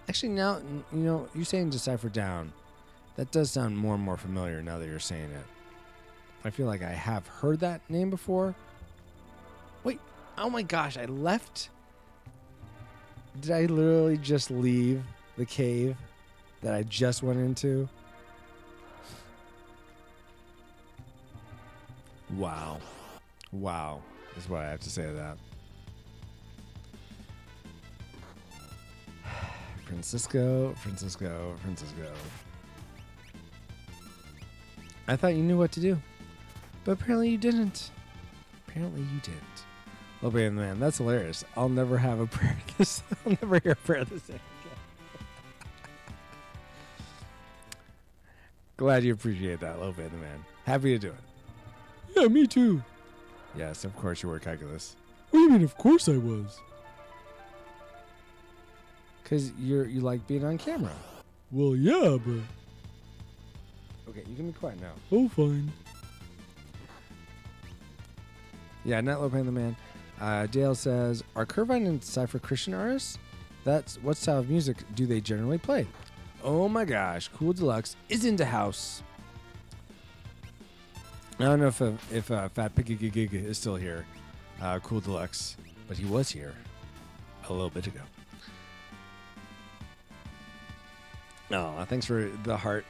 Actually, now you know you saying Decyfer Down. That does sound more and more familiar now that you're saying it. I feel like I have heard that name before. Wait, oh my gosh, I left. Did I literally just leave the cave that I just went into? Wow. Wow, is what I have to say to that. Francisco, Francisco, Francisco. I thought you knew what to do. But apparently you didn't. Apparently you didn't. Oh, Lopan the man, that's hilarious. I'll never have a prayer this. I'll never hear a prayer this again. Glad you appreciate that, Lopan the man. Happy to do it.
Yeah, me too.
Yes, of course you were calculus.
What do you mean? Of course I was.
Cause you're you like being on camera.
Well, yeah, but
Okay, you can be quiet now.
oh, fine.
Yeah, not Lopan the man. Uh, Dale says, "Are Curvine and Cypher Christian artists? That's what style of music do they generally play?" Oh my gosh, Cool Deluxe is into house. I don't know if uh, if uh, Fat Piggy Gig is still here, uh, Cool Deluxe, but he was here a little bit ago. Oh, thanks for the heart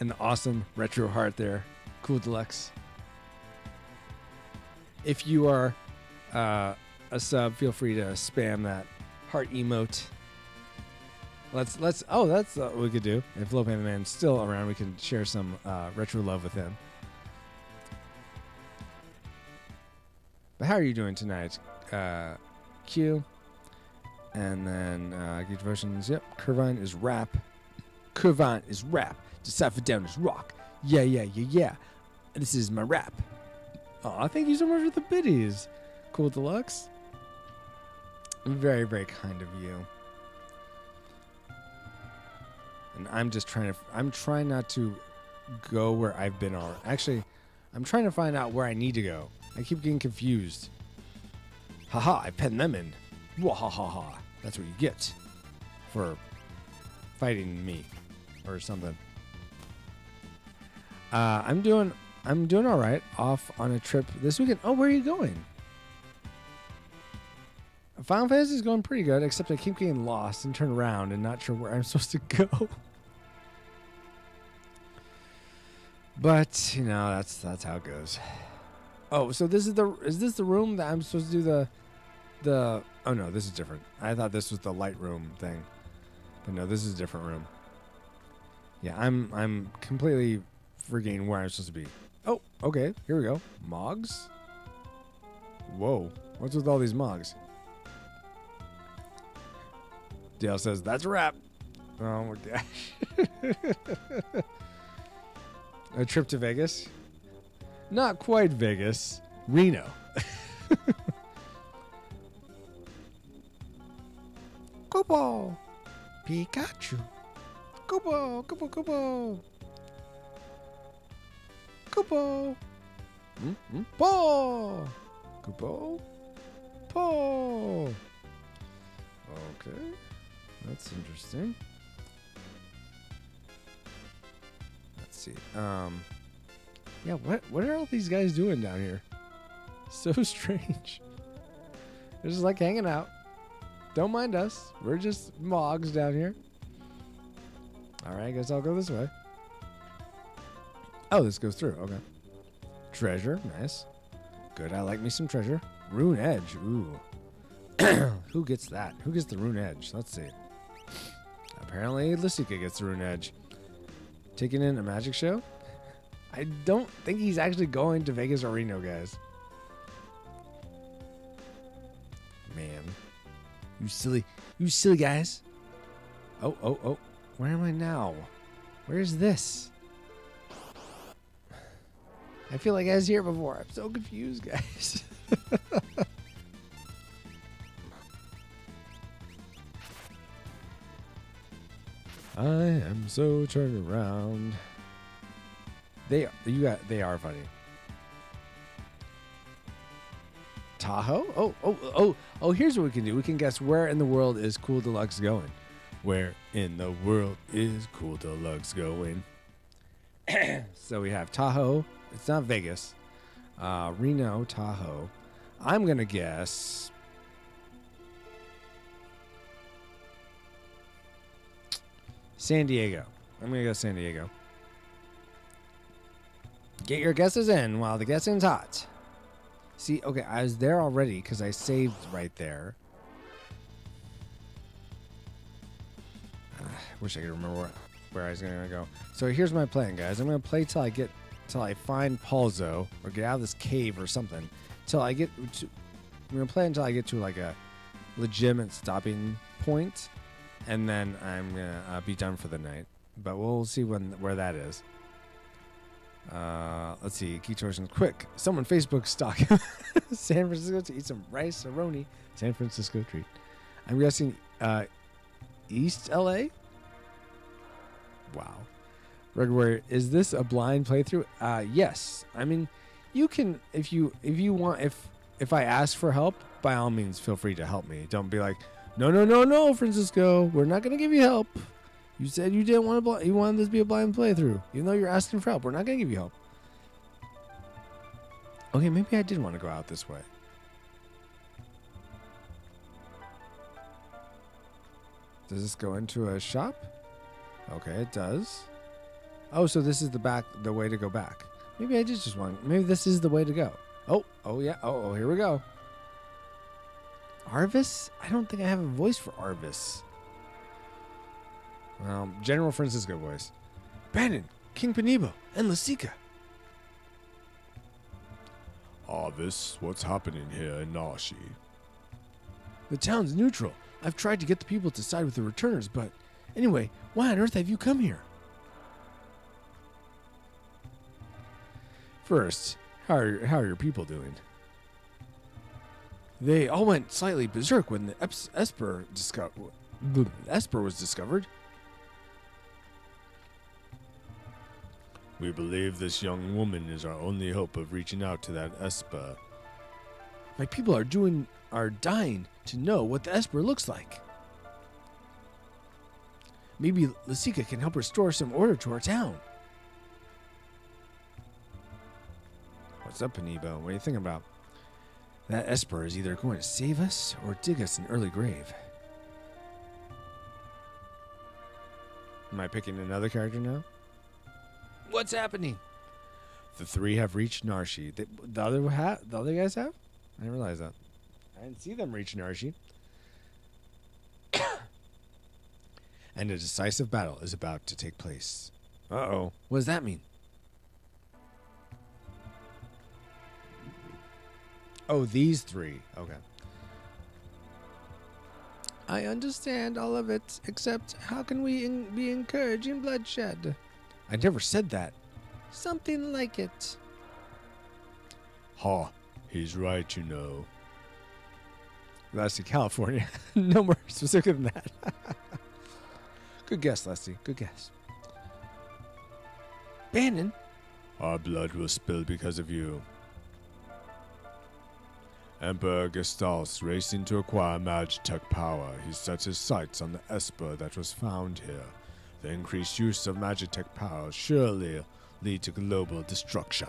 and the awesome retro heart there, Cool Deluxe. If you are uh, a sub, feel free to spam that heart emote. Let's let's. Oh, that's uh, what we could do. If and the Man's still around, we can share some uh, retro love with him. But how are you doing tonight, uh, Q? And then uh, Geek Devotions. Yep, Curvine is rap. Curvine is rap. Decyfer Down is rock. Yeah, yeah, yeah, yeah. This is my rap. Aw, thank you so much for the biddies. Cool Deluxe. Very, very kind of you. And I'm just trying to, I'm trying not to go where I've been already. Actually, I'm trying to find out where I need to go. I keep getting confused. Haha, I penned them in. Wahahaha. That's what you get for fighting me or something. Uh, I'm doing I'm doing all right. Off on a trip this weekend. Oh, where are you going? Final Fantasy is going pretty good, except I keep getting lost and turn around and not sure where I'm supposed to go. But you know that's that's how it goes. Oh, so this is the is this the room that I'm supposed to do the the oh no, this is different. I thought this was the light room thing. But no, this is a different room. Yeah, I'm I'm completely forgetting where I'm supposed to be. Oh, okay, here we go. Mogs? Whoa. What's with all these mogs? Dale says, that's a wrap. Oh my gosh. a trip to Vegas? Not quite Vegas. Reno. Kupo. Pikachu. Kupo, Kupo, Kupo. Kupo. Hmm? Hmm? Po. Kupo. Po. Okay. That's interesting. Let's see. Um Yeah, what what are all these guys doing down here? So strange. They're just like hanging out. Don't mind us. We're just mogs down here. Alright, I guess I'll go this way. Oh, this goes through. Okay. Treasure, nice. Good. I like me some treasure. Rune Edge. Ooh. Who gets that? Who gets the Rune Edge? Let's see. Apparently, Lesica gets the Rune Edge. Taking in a magic show? I don't think he's actually going to Vegas or Reno, guys. Man. You silly, you silly guys. Oh, oh, oh. Where am I now? Where's this? I feel like I was here before. I'm so confused, guys. I am so turned around. They you got they are funny. Tahoe? Oh, oh, oh, oh, here's what we can do. We can guess where in the world is Cool Deluxe going. Where in the world is Cool Deluxe going? so we have Tahoe. It's not Vegas. Uh, Reno, Tahoe. I'm going to guess. San Diego. I'm going to go San Diego. Get your guesses in while the guessing's hot. See, okay, I was there already because I saved right there. I wish I could remember where, I was going to go. So here's my plan, guys. I'm going to play till I get till I find Palzo or get out of this cave or something. Till I get to, I'm going to play until I get to like a legitimate stopping point, and then I'm to uh, be done for the night. But we'll see when where that is. Uh, let's see. Key torsions. Quick. Someone Facebook stock San Francisco to eat some Rice-A-Roni. San Francisco treat. I'm guessing uh, East LA. Wow. Regular. Is this a blind playthrough? Uh, yes. I mean, you can if you if you want if if I ask for help, by all means, feel free to help me. Don't be like, no, no, no, no, Francisco. We're not gonna give you help. You said you didn't want to. Bl- you wanted this to be a blind playthrough, even though you're asking for help. We're not gonna give you help. Okay, maybe I did want to go out this way. Does this go into a shop? Okay, it does. Oh, so this is the back, the way to go back. Maybe I did just want. Maybe this is the way to go. Oh, oh yeah. Oh, oh, here we go. Arvis? I don't think I have a voice for Arvis. Um, General Francisco voice. Brandon, King Panibo, and Lesica.
Arvis, what's happening here in Narshe?
The town's neutral. I've tried to get the people to side with the returners, but anyway, why on earth have you come here? First, how are, how are your people doing? They all went slightly berserk when the Eps- Esper disco- Esper was discovered.
We believe this young woman is our only hope of reaching out to that Esper.
My people are doing are dying to know what the Esper looks like. Maybe Lesica can help restore some order to our town. What's up, Penibo? What are you thinking about? That Esper is either going to save us or dig us an early grave. Am I picking another character now? What's happening? The three have reached Narshe. The, the other ha- the other guys have? I didn't realize that. I didn't see them reach Narshe. and a decisive battle is about to take place. Uh oh. What does that mean? Oh, these three. Okay. I understand all of it, except how can we en- be encouraging bloodshed? I never said that. Something like it. Ha, he's right, you know. Leslie, California. no more specific than that. Good guess, Leslie. Good guess. Bannon? Our blood will spill because of you. Emperor Gestahl's racing to acquire Magitech power. He sets his sights on the Esper that was found here. The increased use of Magitech power surely lead to global destruction.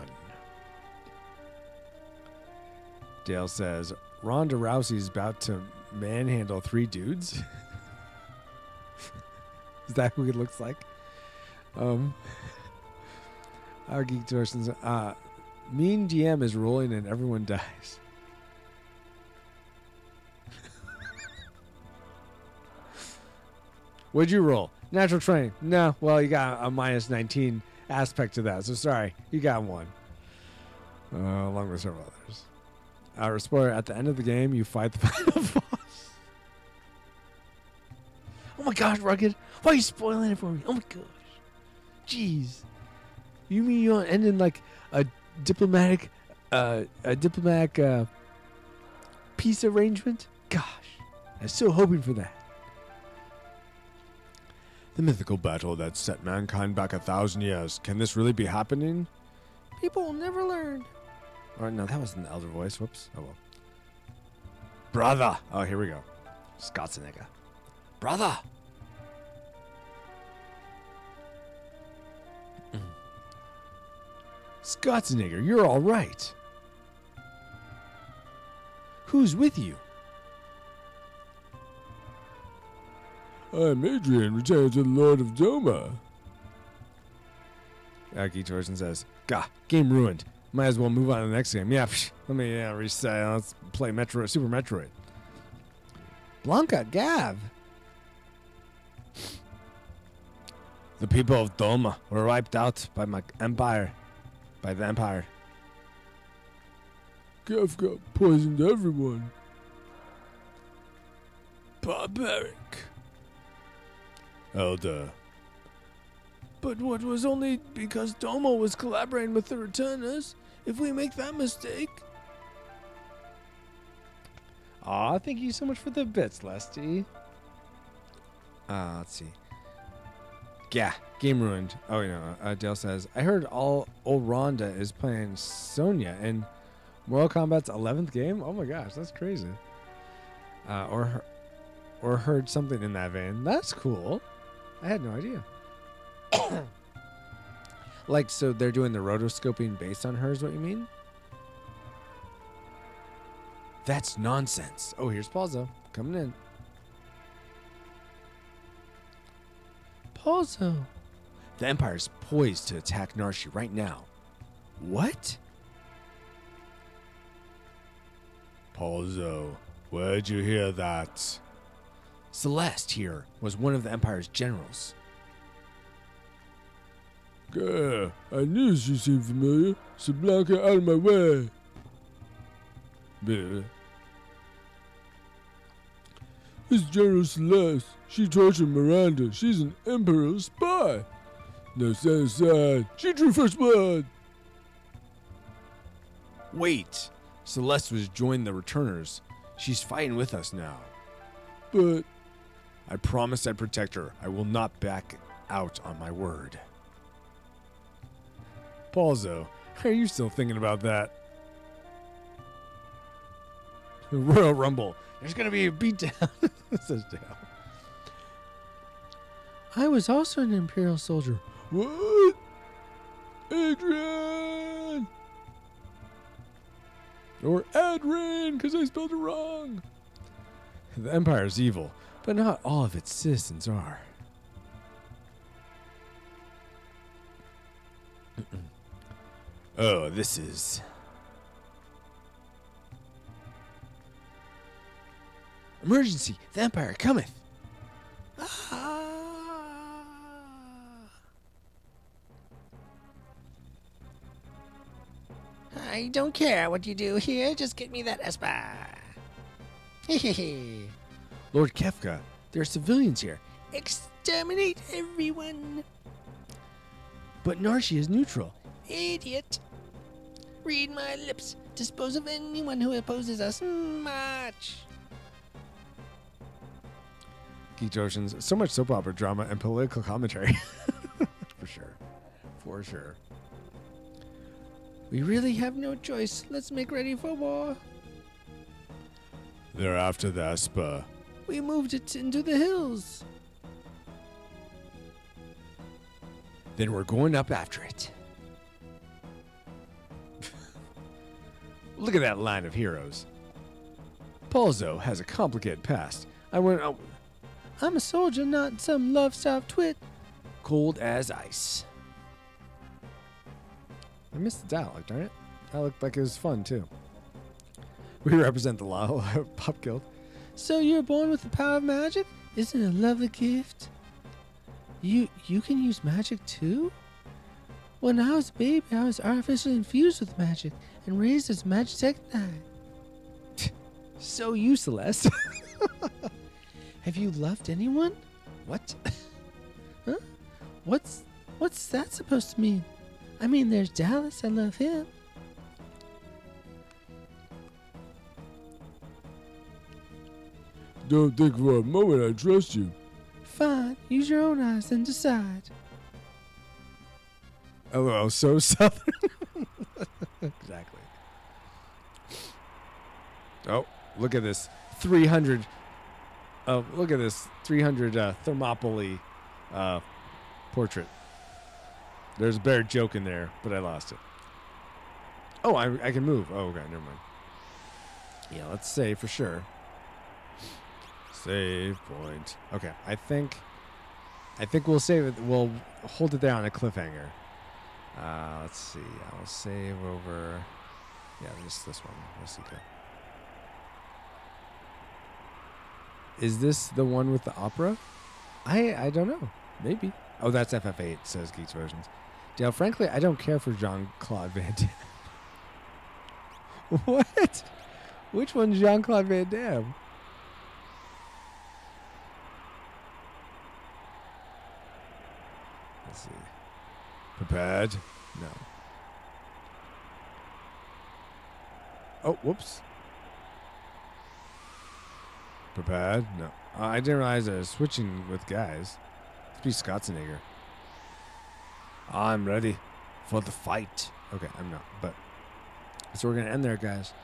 Dale says Ronda Rousey's about to manhandle three dudes. Is that who it looks like? Um, our Geek Devotions. Uh, mean DM is rolling and everyone dies. What'd you roll? Natural training. No. Well, you got a minus 19 aspect to that. So sorry. You got one. Uh, along with several others. Uh, spoiler, at the end of the game, you fight the final boss. Oh my gosh, Rugged. Why are you spoiling it for me? Oh my gosh. Jeez. You mean you want to end in like a diplomatic, uh, a diplomatic, uh, peace arrangement? Gosh. I was so hoping for that. The mythical battle that set mankind back a thousand years. Can this really be happening? People will never learn. Or no, that was an elder voice. Whoops. Oh well. Brother. Oh, here we go. Schwarzenegger. Brother. Schwarzenegger, you're all right. Who's with you?
I'm Adrian, retired to the Lord of Doma.
Aki Torsen says, Gah, game ruined. Might as well move on to the next game. Yeah, psh, let me yeah, reset. Let's play Metro Super Metroid. Blanca, Gav. The people of Doma were wiped out by my empire. By the empire.
Kefka poisoned everyone.
Barbaric. Elder. But what was only because Doma was collaborating with the returners? If we make that mistake. Aw, thank you so much for the bits, Lesty. Uh, let's see. Yeah, game ruined. Oh, you know, uh, Dale says, I heard all old Ronda is playing Sonya in Mortal Kombat's 11th game. Oh my gosh, that's crazy. Uh, or, or heard something in that vein. That's cool. I had no idea. like, so they're doing the rotoscoping based on her, is what you mean? That's nonsense. Oh, here's Palzo coming in. Palzo. The Empire's poised to attack Narshe right now. What? Palzo, where'd you hear that? Celeste here was one of the Empire's generals.
Gah, I knew she seemed familiar, so block her out of my way.
Bleh.
This General Celeste, she tortured Miranda. She's an Imperial spy. No stand aside. Uh, she drew first blood.
Wait, Celeste was joined the returners. She's fighting with us now.
But
I promised I'd protect her. I will not back out on my word. Palzo, are you still thinking about that? Royal Rumble. There's gonna be a beatdown, says Dale. I was also an Imperial soldier.
what? Adrian!
Or Adrian, because I spelled it wrong. The Empire's evil, but not all of its citizens are. Oh, this is. Emergency! The Empire cometh! Ah.
I don't care what you do here. Just get me that Esper. Hehehe.
Lord Kefka, there are civilians here.
Exterminate everyone.
But Narshe is neutral.
Idiot. Read my lips. Dispose of anyone who opposes us. March.
Geek Devotions, so much soap opera drama and political commentary. For sure. For sure.
We really have no choice. Let's make ready for war.
They're after the Esper.
We moved it into the hills.
Then we're going up after it. Look at that line of heroes. Palzo has a complicated past. I went oh,
I'm a soldier, not some love soft twit.
cold as ice. I missed the dialogue, darn it. That looked like it was fun too. We represent the Lala Pop Guild.
So you're born with the power of magic? Isn't it a lovely gift? You you can use magic too? When I was a baby, I was artificially infused with magic and raised as Magitech Knight.
So you, Celeste.
Have you loved anyone?
what?
Huh? What's what's that supposed to mean? I mean, there's Dallas. I love him.
Don't think for a moment I trust you.
Fine. Use your own eyes and decide.
LOL, so southern. exactly. Oh, look at this 300. Oh, look at this 300 uh, Thermopylae uh, portrait. There's a better joke in there, but I lost it. Oh, I, I can move. Oh, okay, never mind. Yeah, let's say for sure. Save point. Okay, I think. I think we'll save it. We'll hold it there on a cliffhanger. Uh, let's see. I'll save over. Yeah, just this one. Let's see. Is this the one with the opera? I I don't know. Maybe. Oh, that's FF8. Says Geek Devotions. Dale, frankly, I don't care for Jean Claude Van Damme. what? Which one's Jean Claude Van Damme? Let's see.
Prepared?
No. Oh, whoops.
Prepared?
No. Uh, I didn't realize I was switching with guys. Let's be Schwarzenegger. I'm ready for the fight. Okay, I'm not, but. So we're going to end there, guys.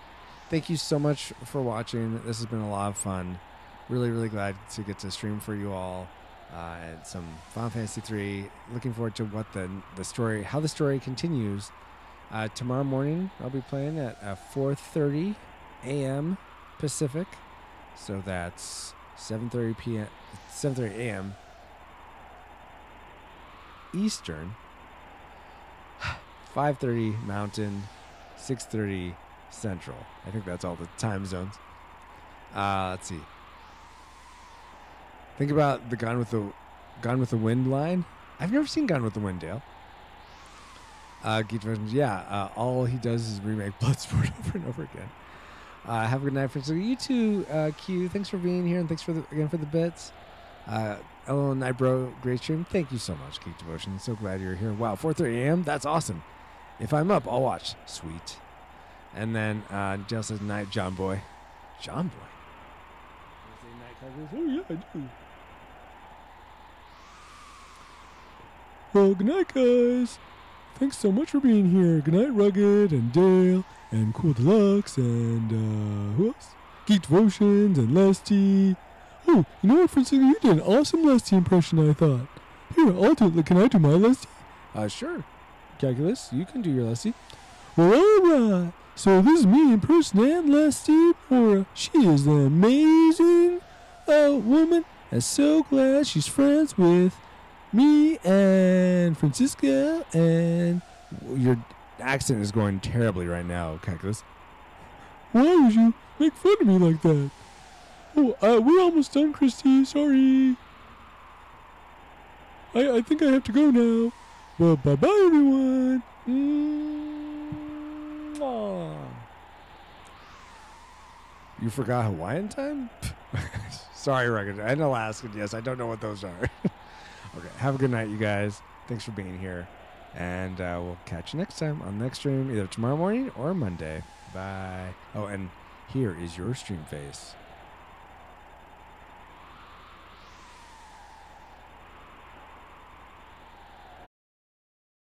Thank you so much for watching. This has been a lot of fun. Really, really glad to get to stream for you all. Uh, and some Final Fantasy 3. Looking forward to what the the story, how the story continues. Uh, tomorrow morning, I'll be playing at uh, 4:30 a.m. Pacific, so that's 7:30 p.m. 7:30 a.m. Eastern. 5:30 Mountain, 6:30 Central. I think that's all the time zones. Uh, let's see. Think about the Gone with the Gone with the Wind line. I've never seen Gone with the Wind, Dale. Uh, Geek yeah. Uh, all he does is remake Bloodsport over and over again. Uh, have a good night, friends. So you too, uh, Q. Thanks for being here, and thanks for the, again for the bits. Uh, Hello, Night Bro, great stream. Thank you so much, Geek Devotion. So glad you're here. Wow, 4:30 a.m. That's awesome. If I'm up, I'll watch. Sweet. And then uh, Dale says, "Night, John Boy." John Boy.
Oh, yeah, I do. Well, good night, guys. Thanks so much for being here. Good night, Rugged and Dale and Cool Deluxe and uh, who else? Geek Devotions and Lesty. Oh, you know what, Francisco? You did an awesome Lesty impression, I thought. Here, I'll do it. Can I do my Lesty?
Uh, sure. Calculus, you can do your Lesty.
Well, alright. So this is me in person and Lesty Bora. She is an amazing uh, woman. I'm so glad she's friends with me and Francisca and
Your accent is going terribly right now, Calculus.
Why would you make fun of me like that? Oh, uh, we're almost done, Christy. Sorry. I I think I have to go now. Well, bye bye, everyone.
Mwah. You forgot Hawaiian time? Sorry, Rugged. And Alaskan, yes. I don't know what those are. okay, have a good night, you guys. Thanks for being here. And uh, we'll catch you next time on the next stream, either tomorrow morning or Monday. Bye. Oh, and here is your stream face.